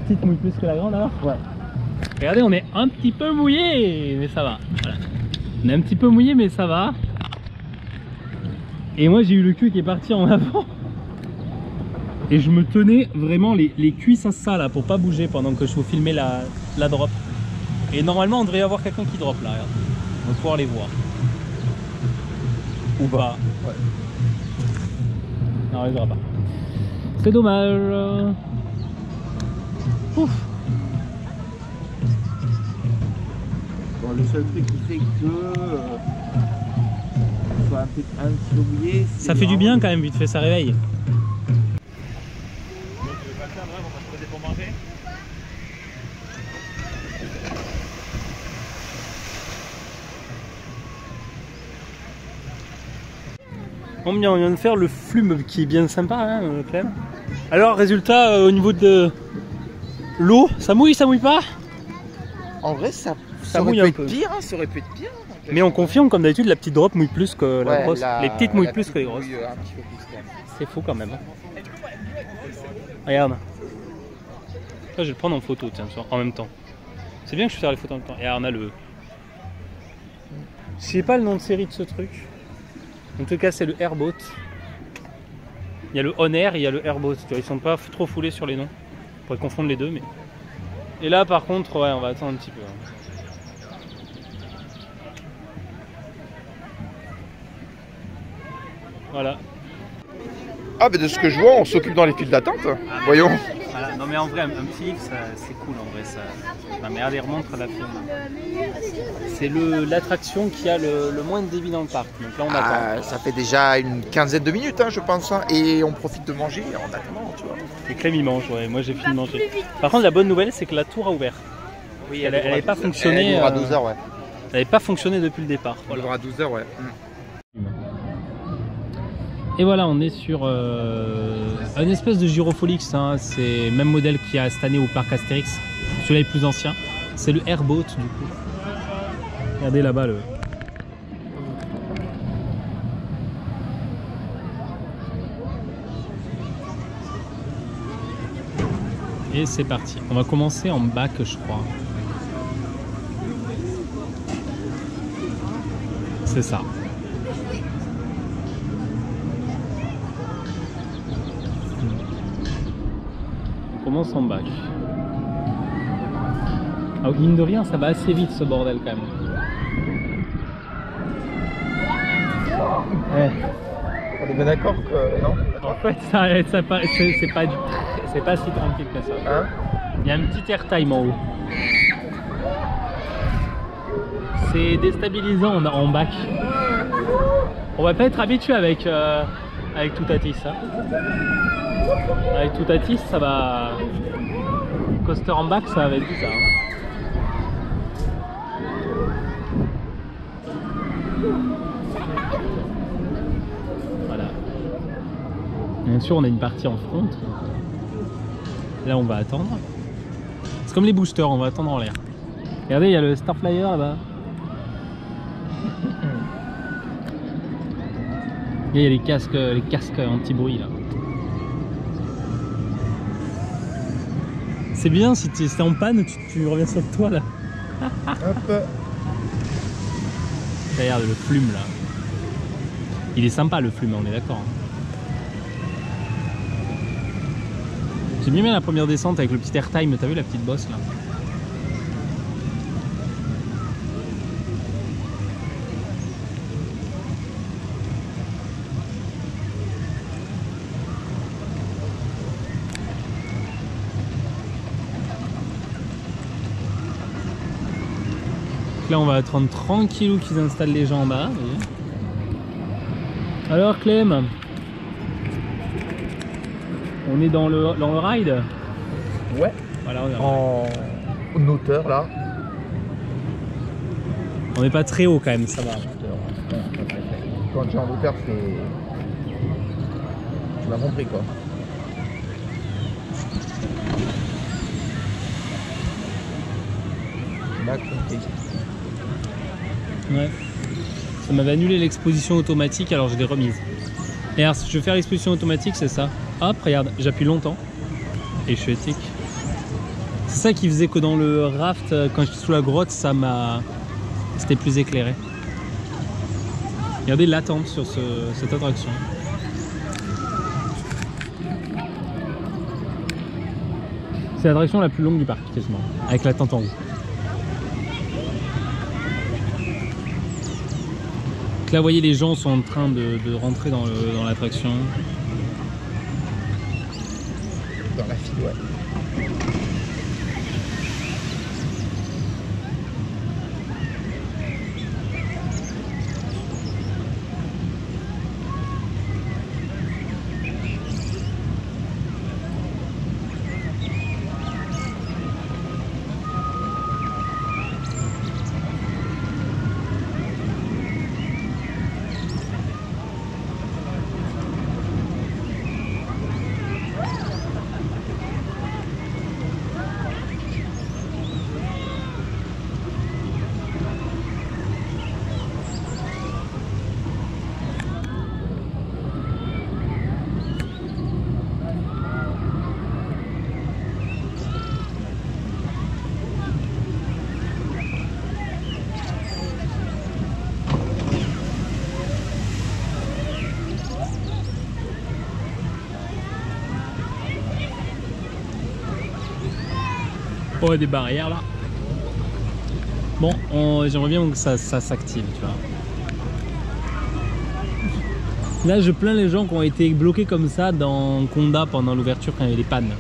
Petite mouille plus que la grande alors Ouais. Regardez, on est un petit peu mouillé, mais ça va. Voilà. On est un petit peu mouillé, mais ça va. Et moi, j'ai eu le cul qui est parti en *laughs* avant. Et je me tenais vraiment les, les cuisses à ça là pour pas bouger pendant que je vous filmais la, la drop. Et normalement, on devrait y avoir quelqu'un qui drop là. Regarde. On va pouvoir les voir. Ou pas. Ouais. Non, on les verra pas. C'est dommage. Ouf. Bon, le seul truc qui fait que. Euh, on soit un, peu, un petit Ça fait du bien quand même, vite fait, ça réveille. Bien, on vient de faire le flume qui est bien sympa, hein, euh, quand même. Alors, résultat, euh, au niveau de l'eau, ça mouille, ça mouille pas En vrai, ça, Ça aurait mouille un être peu. pire, hein, ça aurait pu être pire. Mais on confirme, comme d'habitude, la petite drop mouille plus que la Ouais, grosse. la- Les petites mouillent plus petite que les grosses. euh. C'est fou quand même. hein. Regarde. Ça, je vais le prendre en photo, tiens, en même temps. C'est bien que je fasse les photos en même temps. Et on a le. Je sais pas le nom de série de ce truc. En tout cas, c'est le Airboat. Il y a le On Air et il y a le Airboat. Ils sont pas trop foulés sur les noms. On pourrait confondre les deux, mais. Et là, par contre, ouais, on va attendre un petit peu. hein. Voilà. Ah, mais de ce que je vois, on s'occupe dans les files d'attente. Voyons. Voilà, non mais en vrai, un, un petit livre, ça- c'est cool en vrai. Ça... Non mais allez, remontre la film. C'est le- l'attraction qui a le, le moins de débit dans le parc. Donc là, on attend. Ah, ça fait déjà une quinzaine de minutes, hein, je pense. hein, et on profite de manger en attendant, tu vois. Et Clem, il mange, ouais. Moi, j'ai fini de manger. Par contre, la bonne nouvelle, c'est que la tour a ouvert. Oui, Elle- elle avait pas fonctionné, Elle ouvre à euh, 12h, ouais. Ça n'avait pas fonctionné depuis le départ. On le verra à 12h, ouais. Et voilà, on est sur euh, une espèce de Gyrofolix. Hein. C'est le même modèle qu'il y a cette année au parc Astérix. Celui-là est plus ancien. C'est le Airboat du coup. Regardez là-bas le. Et c'est parti. On va commencer en bac, je crois. C'est ça. On commence en bac. Ah, mine de rien, ça va assez vite ce bordel quand même. Eh, On est bien d'accord que. Non? En fait, ça, ça c'est pas, si tranquille que ça. Hein? Il y a un petit airtime en haut. C'est déstabilisant en, en bac. On va pas être habitué avec, euh, avec Toutatis. Hein. Avec Toutatis, ça va. Coaster en bac, ça va être bizarre. hein. Voilà. Bien sûr, on a une partie en front. Là, on va attendre. C'est comme les boosters, on va attendre en l'air. Regardez, il y a le Starflyer là-bas. Et Il y a les casques, les casques anti-bruit là. C'est bien si tu es en panne, tu, tu reviens sur toi là. Hop Regarde le flume là. Il est sympa le flume, on est d'accord. hein. J'ai bien aimé la première descente avec le petit airtime, t'as vu la petite bosse là Là on va attendre tranquillou qu'ils installent les gens en bas. Alors Clem On est dans le, dans le ride? Ouais. Voilà, on est en- En hauteur là. On n'est pas très haut quand même, ça va. Quand es en hauteur, c'est. Tu m'as compris quoi. Tu m'as compris. Ouais. Ça m'avait annulé l'exposition automatique, alors je l'ai remise. Et alors, si je veux faire l'exposition automatique, c'est ça. Hop, regarde, j'appuie longtemps et je suis éthique. C'est ça qui faisait que dans le raft, euh, quand j'étais sous la grotte, ça m'a. C'était plus éclairé. Regardez l'attente sur ce- cette attraction. C'est l'attraction la plus longue du parc, quasiment, avec l'attente en haut. Donc là, vous voyez, les gens sont en train de, rentrer dans l'attraction. Dans la file. Des barrières là. Bon, on- j'aimerais bien que ça, ça s'active, tu vois. Là, je plains les gens qui ont été bloqués comme ça dans Conda pendant l'ouverture quand il y avait des pannes.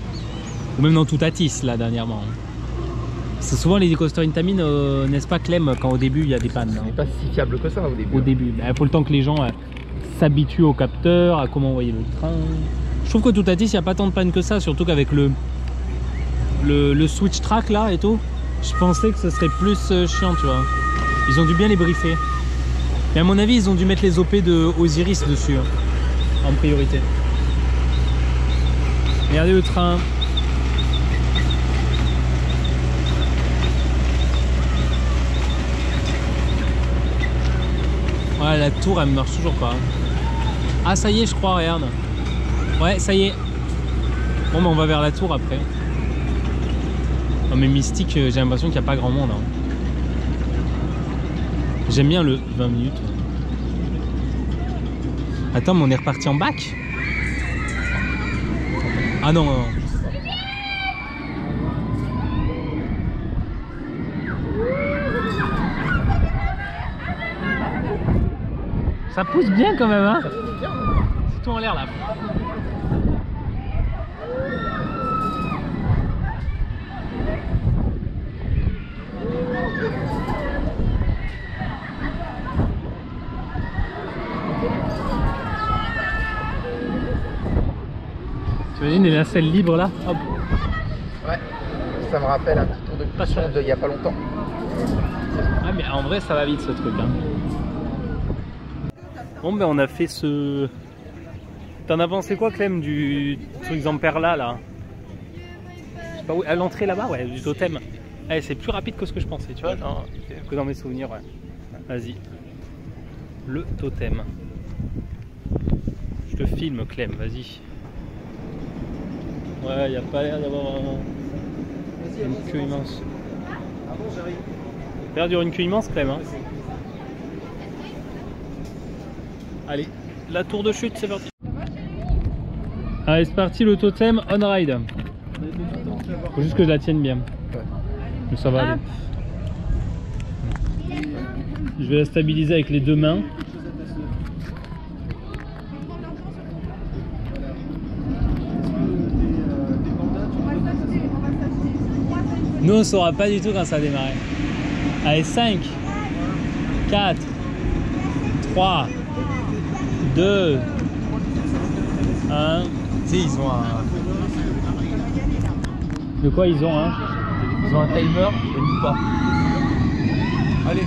Ou même dans Toutatis, là, dernièrement. C'est souvent les coasters Intamin, euh, n'est-ce pas, Clem, quand au début il y a des pannes Ce hein. pas si fiable que ça au début. Au début. Il faut le temps que les gens euh, s'habituent au capteur, à comment envoyer le train. Je trouve que Toutatis, il n'y a pas tant de panne que ça, surtout qu'avec le, le, switch track là et tout, je pensais que ce serait plus euh, chiant, tu vois. Ils ont dû bien les briefer. Mais à mon avis, ils ont dû mettre les OP de Osiris dessus, hein, en priorité. Regardez le train. Ouais, la tour, elle marche toujours pas. Ah, ça y est, je crois, regarde. Ouais, ça y est. Bon, bah, on va vers la tour après. Non, mais Mystique, euh, j'ai l'impression qu'il n'y a pas grand monde. hein. J'aime bien le 20 minutes. Attends, mais on est reparti en bac? Ah non, non, non. Ça pousse bien quand même, hein C'est tout en l'air là. T'imagines les nacelles libres là Hop. Ouais, ça me rappelle un petit tour de Pas puissance cher. d'il y a pas longtemps. Ah mais en vrai ça va vite ce truc hein. Bon ben on a fait ce... T'en as pensé quoi Clem du truc Zamperla là? Je sais pas où, à l'entrée là-bas ouais, du totem. Eh, c'est plus rapide que ce que je pensais tu vois, dans- que dans mes souvenirs ouais. Vas-y. Le totem. Je te filme Clem, vas-y. Ouais, y a pas l'air d'avoir un- une queue immense. Ça a l'air d'avoir une queue immense Clem hein. Allez, la tour de chute, c'est parti. Allez, c'est parti, le totem on ride. Faut juste que je la tienne bien. Mais ça va aller. Je vais la stabiliser avec les deux mains. Nous, on saura pas du tout quand ça a démarré. Allez, 5, 4, 3, 2, 1. Tu sais, ils ont un, De quoi ils ont, hein? Ils ont un timer, je ne dis pas. Allez.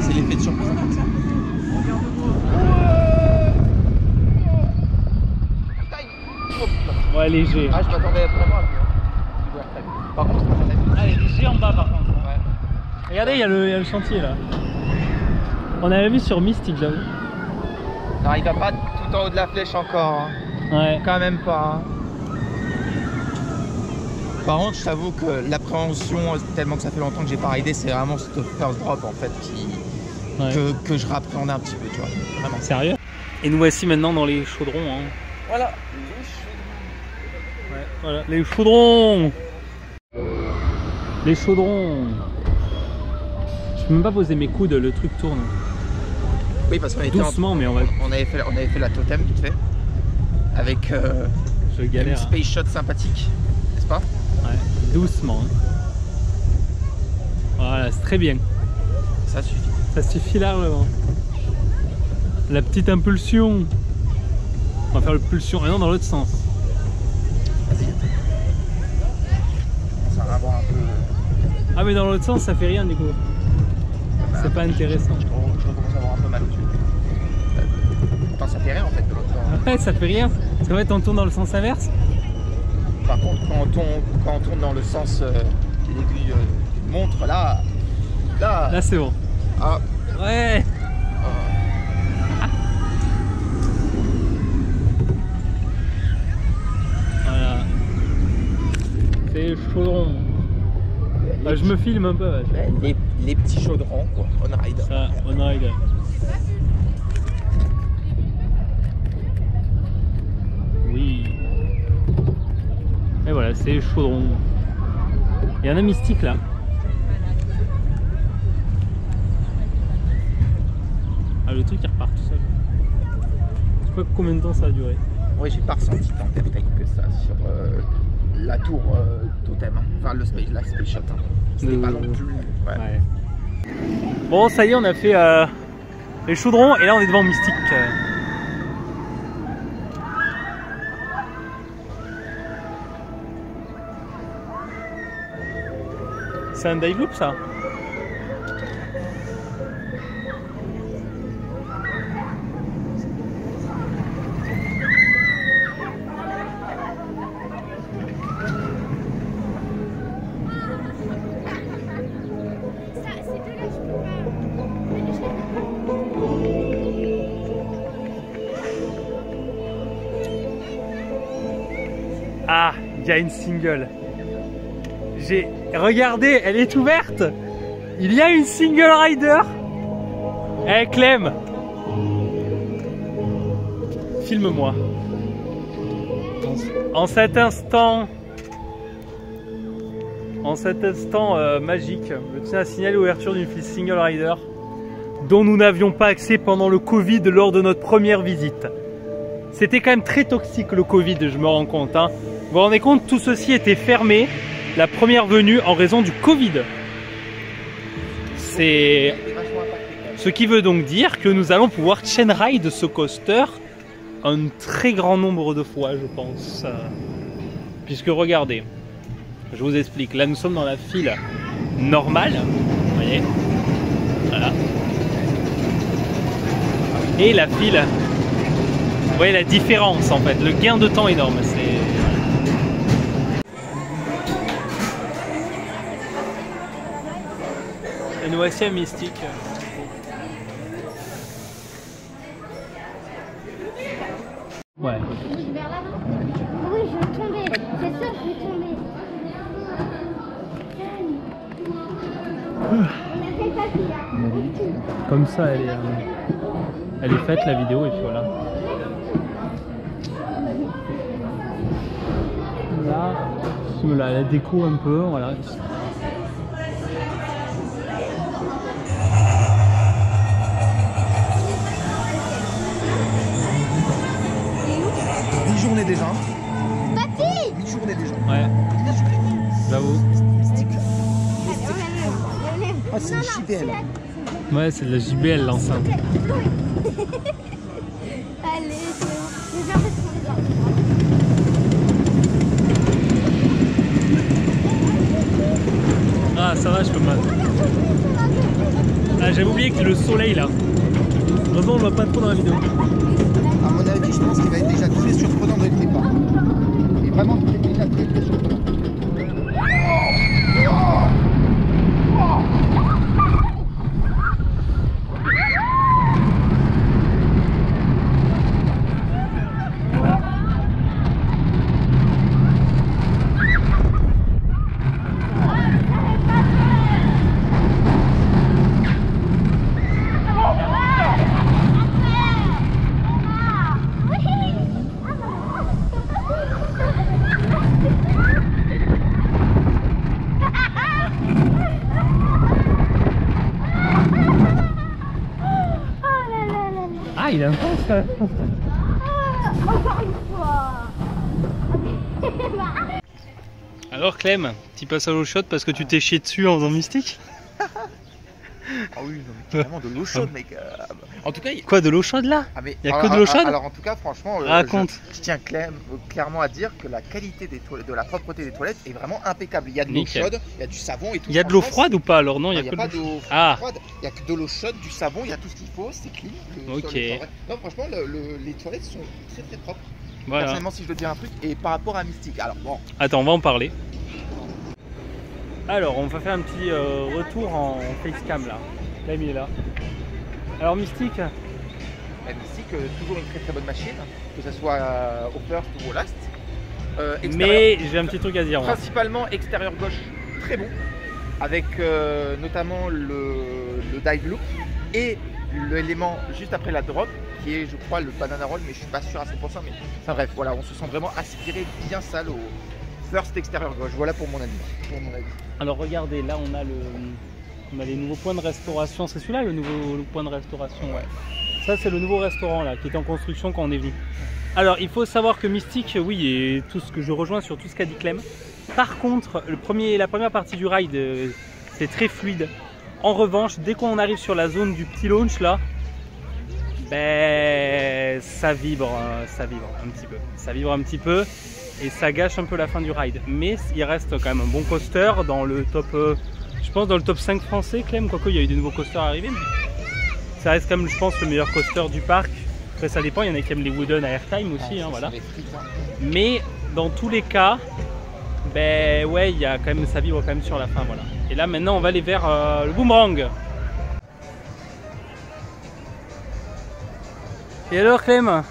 C'est l'effet de surprise. Ouais, léger. Ah, je m'attendais à hein. Il doit être très bien. Par contre, ça fait- Ah, il bas par contre. Ouais. Regardez, il y, a le- il y a le chantier là. On avait vu sur Mystique, j'avoue. Non, il va pas tout en haut de la flèche encore. hein. Ouais. Quand même pas. hein. Par contre, je t'avoue que l'appréhension, tellement que ça fait longtemps que j'ai pas raidé, c'est vraiment ce first drop en fait qui, ouais. que, que je réappréhendais un petit peu, tu vois. Vraiment. Sérieux Et nous voici maintenant dans les chaudrons. Hein. Voilà. Ouais, voilà. Les chaudrons Les chaudrons Je peux même pas poser mes coudes, le truc tourne. Oui, parce qu'on était en- Doucement, mais on va. on avait fait, on avait fait la totem vite fait, avec euh, Je galère. space shot sympathique, n'est-ce pas? Ouais, doucement. hein. Voilà, c'est très bien. Ça suffit. Ça suffit largement. La petite impulsion. On va faire le pulsion. Et non, dans l'autre sens. Vas-y. Ça va avoir un peu. Ah, mais dans l'autre sens, ça fait rien du coup. C'est pas intéressant. Je, commence- je commence à avoir un peu mal au dessus. Attends, ça fait rien en fait de l'autre sens. *laughs* Ouais, ça fait rien. C'est vrai, on tourne dans le sens inverse. Par contre, quand on tourne, quand on tourne dans le sens euh, l'aiguille euh, montre, là, là, Là, c'est bon. ah, Ouais. Voilà. C'est chaudron. Ah, je me filme un peu. ouais. ouais, les, les petits chaudrons, quoi, on ride. Ça, on ride. Oui. Et voilà, c'est chaudron. Il y en a mystique là. Ah, le truc il repart tout seul. Je sais pas combien de temps ça a duré. Oui, j'ai pas ressenti tant que ça sur euh, la tour euh, totem, hein. enfin le space, la space shot. hein. C'était Le- pas non plus. ouais. Ouais. Bon, ça y est, on a fait euh, les chaudrons et là on est devant Mystique. euh. C'est un dive loop Ça, Une single. J'ai regardez, elle est ouverte. Il y a une single rider. Eh Clem. Filme-moi. En, cet instant en cet instant euh, magique, je tiens à signaler l'ouverture d'une file single rider dont nous n'avions pas accès pendant le Covid lors de notre première visite. C'était quand même très toxique le Covid, je me rends compte. hein. Vous vous rendez compte, tout ceci était fermé la première venue en raison du Covid. C'est ce qui veut donc dire que nous allons pouvoir chain ride ce coaster un très grand nombre de fois, je pense. Puisque regardez, je vous explique. Là, nous sommes dans la file normale, vous voyez. Voilà. Et la file vous voyez la différence en fait, le gain de temps énorme. C'est Et nous voici à Mystique. Ouais. Vers là Oui, je vais tomber. C'est sûr, je vais tomber. On a fait pas pire. Comme ça, elle est, euh, elle est faite la vidéo et puis voilà. Là, voilà, la déco un peu, voilà. Mi-journée déjà. Papy Mi-journée déjà. Ouais, j'avoue. Ah, c'est une JBL. Ouais, c'est de la JBL l'enceinte. *laughs* Allez, c'est bon. J'ai bien fait de prendre Peux mal. Ah, j'avais oublié que le soleil là. Heureusement, on le voit pas trop dans la vidéo. À mon avis, je pense qu'il va être déjà très surprenant dès le départ. Et vraiment, est déjà très très surprenant. Oh là là là là. Ah, il est intense quand même. Ah, Encore une fois. Alors Clem, tu passes à l'eau chaude parce que tu t'es chié dessus en faisant mystique Ah oui, non, mais carrément de l'eau chaude, mec. Euh, En tout cas, il- Quoi, de l'eau chaude là ah, mais- Y a alors, que de l'eau chaude Alors en tout cas, franchement, euh, Raconte. je, je tiens clair- clairement à dire que la qualité des toilettes, de la propreté des toilettes est vraiment impeccable. Il y a de l'eau chaude, il y a du savon et tout. Il y a de l'eau froide ou pas alors Non, il y il a n'y que a de pas l'eau d'eau Ah. froide, il n'y a que de l'eau chaude, du savon, il y a tout ce qu'il faut, c'est clean. le Ok. Non, franchement, le- le- les toilettes sont très très propres. Voilà. Personnellement, si je dois dire un truc, et par rapport à Mystique, alors bon, Attends, on va en parler. Alors, on va faire un petit euh, retour en facecam là. Clem il est là. Alors Mystique, la Mystique, euh, toujours une très très bonne machine, que ce soit euh, au first ou au last. Mais j'ai un petit truc à dire. moi. Principalement extérieur gauche, très bon, avec notamment le, le dive loop et l'élément juste après la drop, qui est, je crois, le banana roll, mais je suis pas sûr à 100%. Mais enfin bref, voilà, on se sent vraiment aspiré bien sale au first extérieur gauche. Voilà pour. Pour mon avis. Alors regardez, là on a les nouveaux points de restauration. C'est celui-là le nouveau point de restauration. Ouais. Ça c'est le nouveau restaurant là qui est en construction quand on est venu. Alors il faut savoir que Mystique, oui, et tout ce que je rejoins sur tout ce qu'a dit Clem. Par contre, le premier, la première partie du ride, euh, c'est très fluide. En revanche, dès qu'on arrive sur la zone du petit launch là, ben ça vibre, euh, ça vibre un petit peu. Ça vibre un petit peu et ça gâche un peu la fin du ride. Mais il reste quand même un bon coaster dans le top, euh, Je pense dans le top 5 français, Clem, quoique il y a eu des nouveaux coasters arrivés, mais ça reste quand même, je pense, le meilleur coaster du parc. Après, ça dépend, il y en a qui aiment les wooden à airtime aussi, hein, voilà. Mais dans tous les cas, ben ouais, il y a quand même, ça vibre quand même sur la fin, voilà. Et là, maintenant, on va aller vers euh, le boomerang. Et alors, Clem?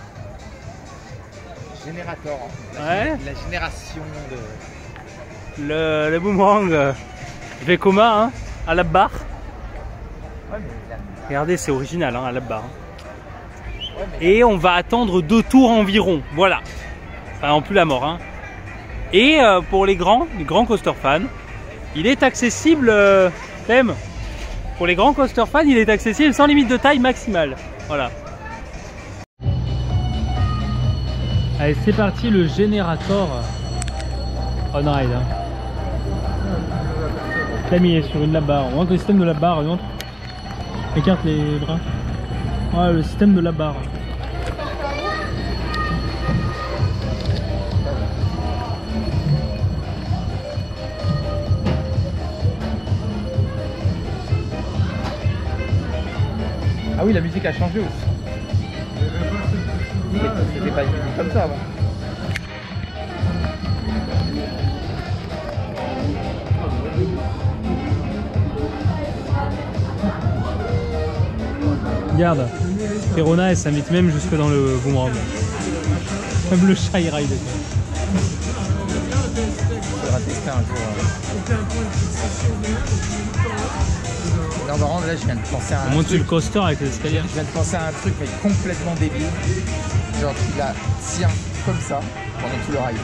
Générateur. La, Ouais. la génération de. le, le boomerang euh, Vekoma, hein, à la barre. Ouais, mais la- Regardez, c'est original, hein, à la barre. ouais, mais Et on va attendre deux tours environ. Voilà. Enfin, en plus la mort. Hein. Et euh, pour les grands, les grands coaster fans, il est accessible. Euh, Clem, pour les grands coaster fans, il est accessible sans limite de taille maximale. Voilà. Allez, c'est parti le générateur. On ride. Hein. Il est sur une lap barre. On que le système de la barre, montre. Écarte les bras. Ouais, le système de la barre. Ah oui, la musique a changé aussi. C'était pas une musique comme ça avant. Regarde, Perona elle s'invite même jusque dans le boomerang. Comme le Shy Ride. faudra tester un jour. Non, par contre, là, je viens de penser à un On monte truc. le coaster avec l'escalier. Je viens de penser à un truc mais complètement débile. Genre, tu la tiens comme ça pendant tout le ride.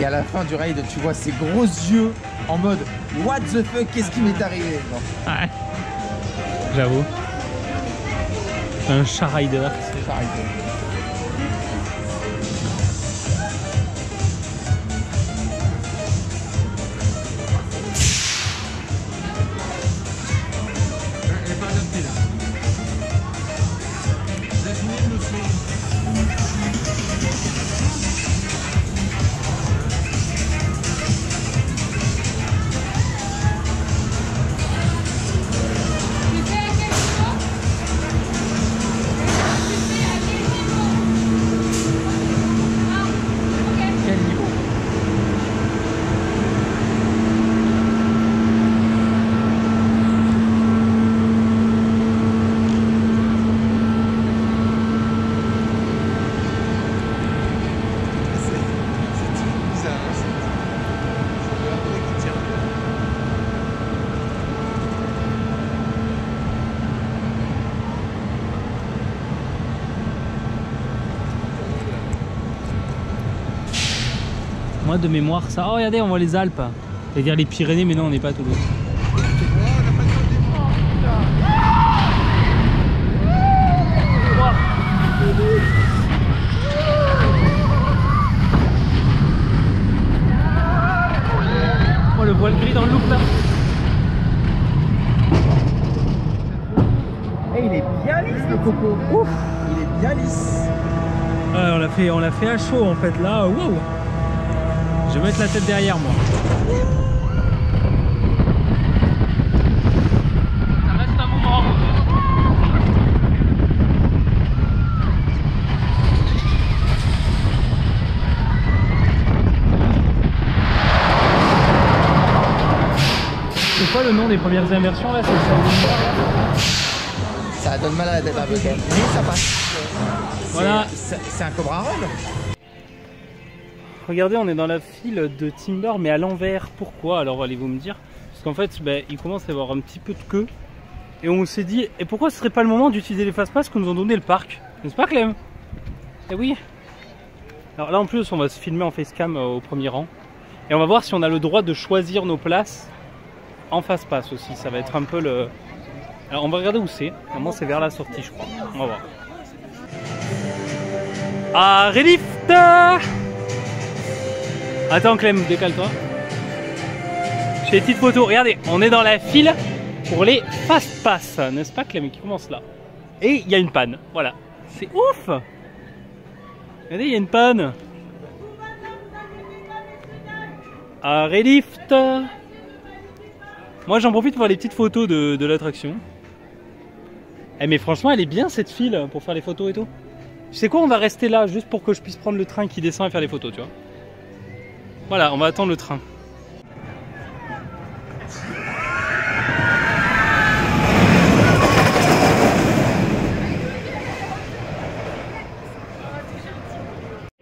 Et à la fin du ride, tu vois ses gros yeux en mode What the fuck, qu'est-ce qui m'est arrivé. Ouais. J'avoue. Un Shy Rider. Ça arrive. De mémoire ça. Oh regardez, on voit les Alpes. C'est-à-dire les Pyrénées, mais non, on n'est pas à Toulouse. Oh le voile gris dans le loop là. Eh, il est bien lisse le coco. Ouf, il est bien lisse. Ouais, on l'a fait, on l'a fait à chaud en fait là. Wow. Je vais mettre la tête derrière moi. Ça reste un moment. C'est quoi le nom des premières immersions là C'est ça Ça donne mal à la tête un peu quand même. Mais ça passe. Voilà. C'est c'est un Cobra Roll. Regardez, on est dans la file de Timber, mais à l'envers. Pourquoi Alors allez-vous me dire? Parce qu'en fait, ben, il commence à y avoir un petit peu de queue. Et on s'est dit, et pourquoi ce serait pas le moment d'utiliser les fast-pass que nous ont donné le parc? N'est-ce pas, Clem? Eh oui Alors là, en plus, on va se filmer en facecam euh, au premier rang. Et on va voir si on a le droit de choisir nos places en fast-pass aussi. Ça va être un peu le. Alors, on va regarder où c'est. Normalement, c'est vers la sortie, je crois. On va voir. Ah, relift Attends Clem, décale-toi. J'ai des petites photos. Regardez, on est dans la file pour les fast pass, n'est-ce pas Clem qui commence là Et il y a une panne. Voilà. C'est ouf Regardez, il y a une panne. Arrêt lift. Moi j'en profite pour voir les petites photos de, de l'attraction. Eh mais franchement elle est bien cette file pour faire les photos et tout. Tu sais quoi on va rester là juste pour que je puisse prendre le train qui descend et faire les photos tu vois. Voilà on va attendre le train.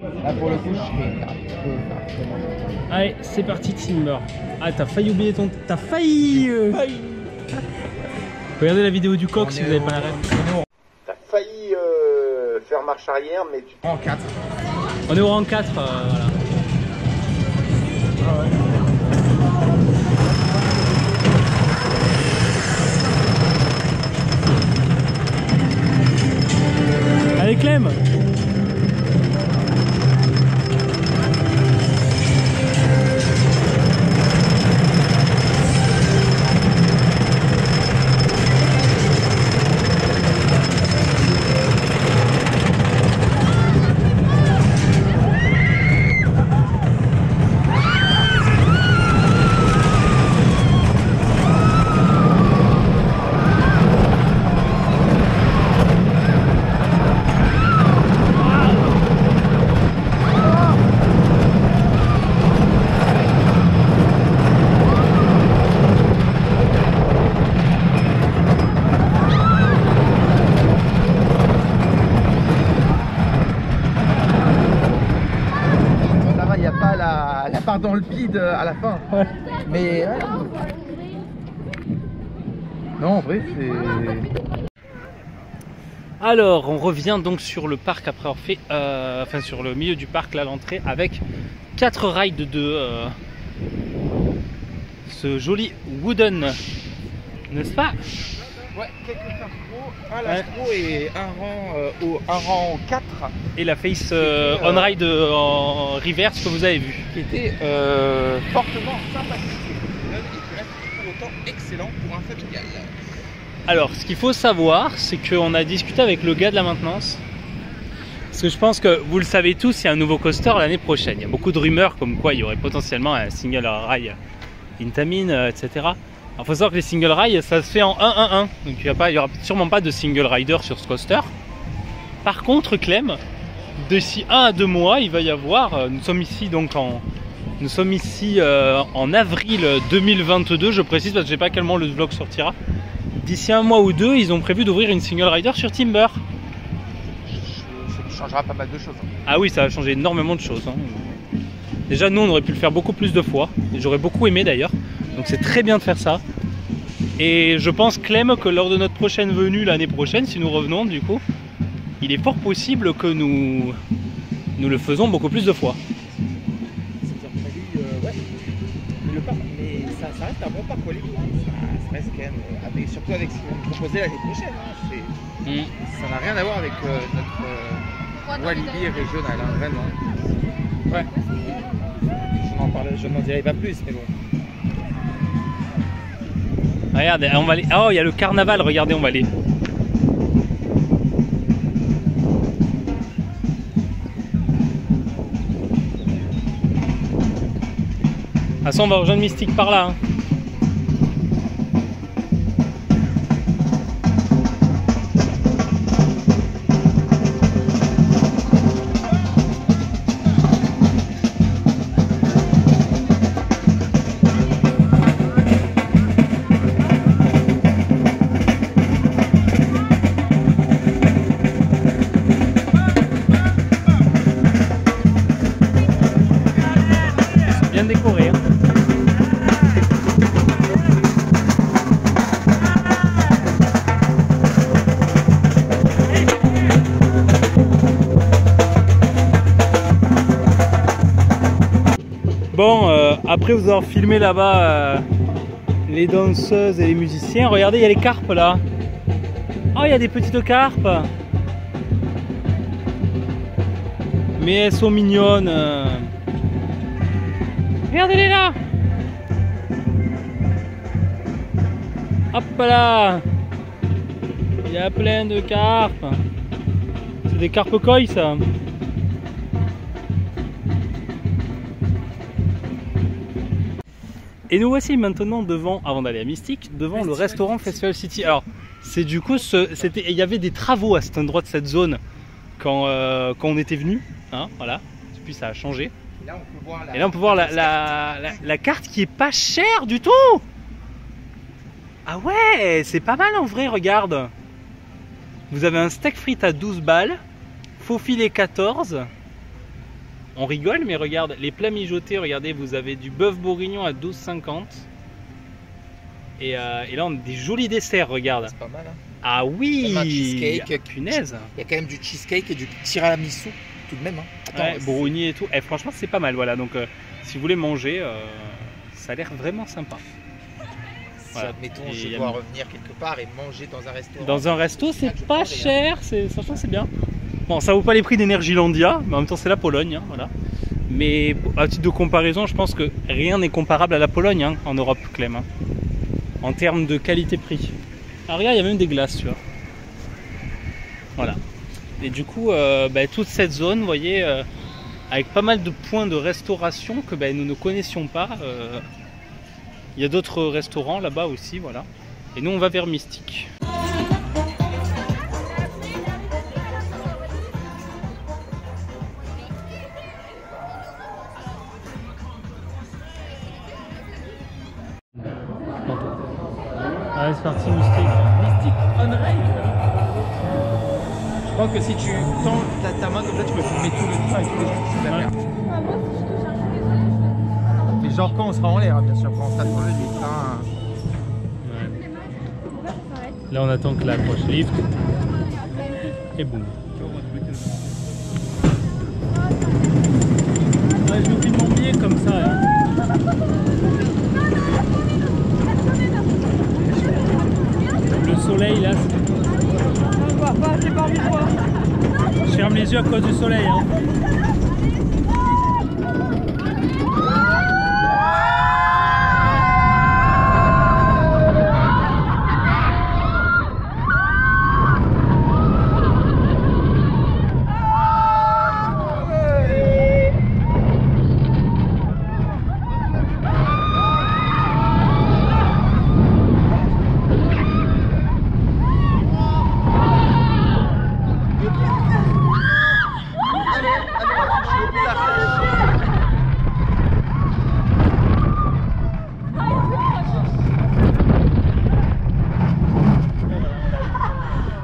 Là pour le coup, je serais un peu vraiment gentil. Allez c'est parti Timber. Ah t'as failli oublier ton... T'as failli... euh. Regardez la vidéo du coq On si est vous avez au- pas la rêve. T'as failli euh, faire marche arrière, mais tu prends 4. On est au rang 4 euh, voilà. Allez Clem à la fin. Ouais. Mais. ouais. Non, en vrai, c'est. Alors, on revient donc sur le parc après avoir fait, euh, enfin sur le milieu du parc, là l'entrée, avec quatre rides de euh, ce joli wooden, n'est-ce pas? Ouais, quelques astros, un lastro et un rang, euh, au, un rang 4 Et la face euh, C'était, euh, on ride en reverse que vous avez vu. qui était fortement sympathique et qui reste pour autant excellent pour un familial. Alors, ce qu'il faut savoir, c'est qu'on a discuté avec le gars de la maintenance. Parce que je pense que vous le savez tous, il y a un nouveau coaster l'année prochaine. Il y a beaucoup de rumeurs comme quoi il y aurait potentiellement un single rail Intamin, etc. Alors, il faut savoir que les single rails, ça se fait en 1-1-1. Donc, il n'y aura sûrement pas de single rider sur ce coaster. Par contre, Clem, d'ici un à deux mois, il va y avoir. euh, Nous sommes ici donc en. Nous sommes ici euh, en avril 2022, je précise parce que je sais pas quel moment le vlog sortira. D'ici un mois ou deux, ils ont prévu d'ouvrir une single rider sur Timber. Ça changera pas mal de choses. hein. Ah oui, ça a changé énormément de choses. hein. Déjà, nous, on aurait pu le faire beaucoup plus de fois. Et J'aurais beaucoup aimé d'ailleurs. Donc c'est très bien de faire ça. Et je pense, Clem, que lors de notre prochaine venue l'année prochaine, si nous revenons du coup, il est fort possible que nous, nous le faisons beaucoup plus de fois. Ça a fallu, euh, ouais. Mais, le parc, mais ça, reste un bon parc Walibi. Ça, reste quand même, euh, avec- surtout avec ce qu'on nous proposait l'année prochaine. hein. Mm. Ça n'a rien à voir avec euh, notre euh, Walibi régional, hein, vraiment. Ouais. Je n'en parle, je n'en dirai pas plus, mais bon. Regarde, on va aller. Oh, il y a le carnaval, regardez, on va aller. Toute façon, on va rejoindre Mystique par là. hein. Après vous avoir filmé là-bas euh, les danseuses et les musiciens, regardez, il y a les carpes là. Oh, il y a des petites carpes. Mais elles sont mignonnes. euh. Regardez-les là Hop là Il y a plein de carpes. C'est des carpes koi ça. Et nous voici maintenant devant, avant d'aller à Mystique, devant le restaurant Festival City. Alors, c'est du coup, c'était, il y avait des travaux à cet endroit de cette zone quand, euh, quand on était venu. Hein, voilà. Depuis, ça a changé. Et là, on peut voir la, Et là, on peut voir la, la- la- la carte qui est pas chère du tout. Ah ouais, c'est pas mal en vrai, regarde. Vous avez un steak frites à 12 balles, faux filet 14. On rigole, mais regarde, les plats mijotés, regardez, vous avez du bœuf bourguignon à 12,50. Et, euh, et là, on a des jolis desserts, regarde. C'est pas mal. hein. Ah oui un cheesecake. Punaise Il y a quand même du cheesecake et du tiramisu tout de même. Hein. Attends, Ouais, brownie et tout. Eh, franchement, c'est pas mal. Voilà, donc euh, si vous voulez manger, euh, ça a l'air vraiment sympa. Si admettons, Et je dois revenir quelque part et manger dans un restaurant. Dans un resto, c'est pas prendrais, cher. Franchement, c'est bien. Bon, ça vaut pas les prix d'Energylandia, mais en même temps, c'est la Pologne. hein, voilà. Mais à titre de comparaison, je pense que rien n'est comparable à la Pologne hein, en Europe, Clem. hein, en termes de qualité-prix. Ah, regarde, il y a même des glaces, tu vois. Voilà. Et du coup, euh, bah, toute cette zone, vous voyez, euh, avec pas mal de points de restauration que bah, nous ne connaissions pas. euh, Il y a d'autres restaurants là-bas aussi, voilà. Et nous, on va vers Mystique. Allez, c'est parti, Mystique. Mystique on. Je pense que si tu tends ta, ta main comme ça, tu peux filmer tout le train et tous les gens qui se Ouais. faire. Moi, si je touche un peu les autres, Mais genre quand on sera en l'air, hein, bien sûr, quand on sera sur le. Pourquoi ça s'arrête Là, on attend que l'accroche lift. Et boum. Ouais, je vous filme mon billet comme ça. hein. Le soleil là. Je ferme les yeux à cause du soleil. hein.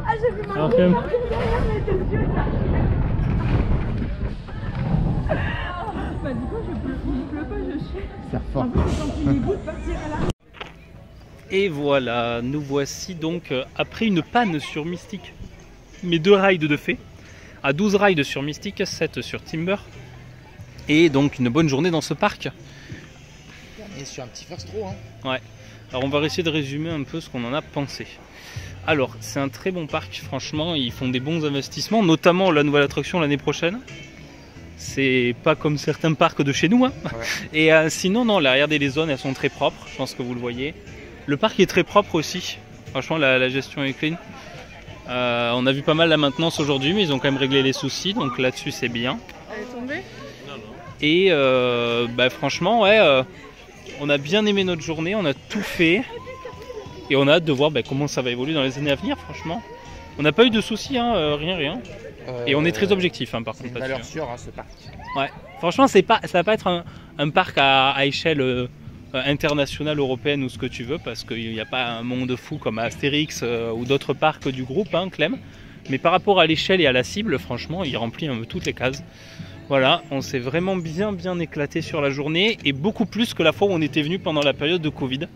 Ah, j'ai vu mon Alors, Clem, Bah, du coup, je pleut, il pleut pas, je chie. C'est fort. Quand il est beau de partir à la. Et voilà, nous voici donc euh, après une panne sur Mystique. Mes deux rides de fait. À 12 rides sur Mystique, 7 sur Timber. Et donc une bonne journée dans ce parc. Et sur un petit first row. Hein. Alors on va essayer de résumer un peu ce qu'on en a pensé. Alors c'est un très bon parc, franchement, ils font des bons investissements, notamment la nouvelle attraction l'année prochaine. C'est pas comme certains parcs de chez nous. hein. Ouais. Et euh, sinon, non, là, regardez les zones, elles sont très propres, je pense que vous le voyez. Le parc est très propre aussi, franchement la, la gestion est clean. Euh, on a vu pas mal la maintenance aujourd'hui, mais ils ont quand même réglé les soucis, donc là-dessus c'est bien. Elle est tombée? Et euh, bah, franchement, ouais, euh, on a bien aimé notre journée, on a tout fait. Et on a hâte de voir bah, comment ça va évoluer dans les années à venir, franchement. On n'a pas eu de soucis, hein, euh, rien, rien. Et on est très objectif, hein, par C'est contre. une là-dessus, valeur sûre, hein, ce parc. Franchement, c'est pas, ça va pas être un, un parc à, à échelle internationale, européenne ou ce que tu veux, parce qu'il n'y a pas un monde fou comme Astérix euh, ou d'autres parcs du groupe, hein, Clem. Mais par rapport à l'échelle et à la cible, franchement, il remplit un peu toutes les cases. Voilà, on s'est vraiment bien bien éclaté sur la journée et beaucoup plus que la fois où on était venu pendant la période de Covid.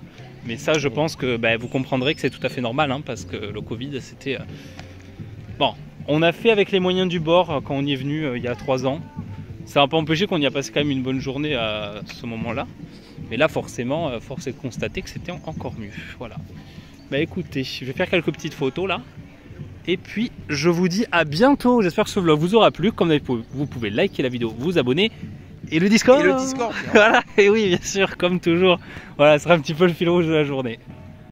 Mais ça, je pense que bah, vous comprendrez que c'est tout à fait normal, hein, parce que le Covid, c'était... euh, Bon, on a fait avec les moyens du bord euh, quand on y est venu euh, il y a trois ans. Ça n'a pas empêché qu'on y a passé quand même une bonne journée à ce moment-là. Mais là, forcément, euh, force est de constater que c'était encore mieux. Voilà. Bah écoutez, je vais faire quelques petites photos là. Et puis, je vous dis à bientôt. J'espère que ce vlog vous aura plu. Comme d'habitude, vous pouvez liker la vidéo, vous abonner. Et le Discord Et le Discord. *laughs* Voilà, et oui, bien sûr, comme toujours. Voilà, ce sera un petit peu le fil rouge de la journée.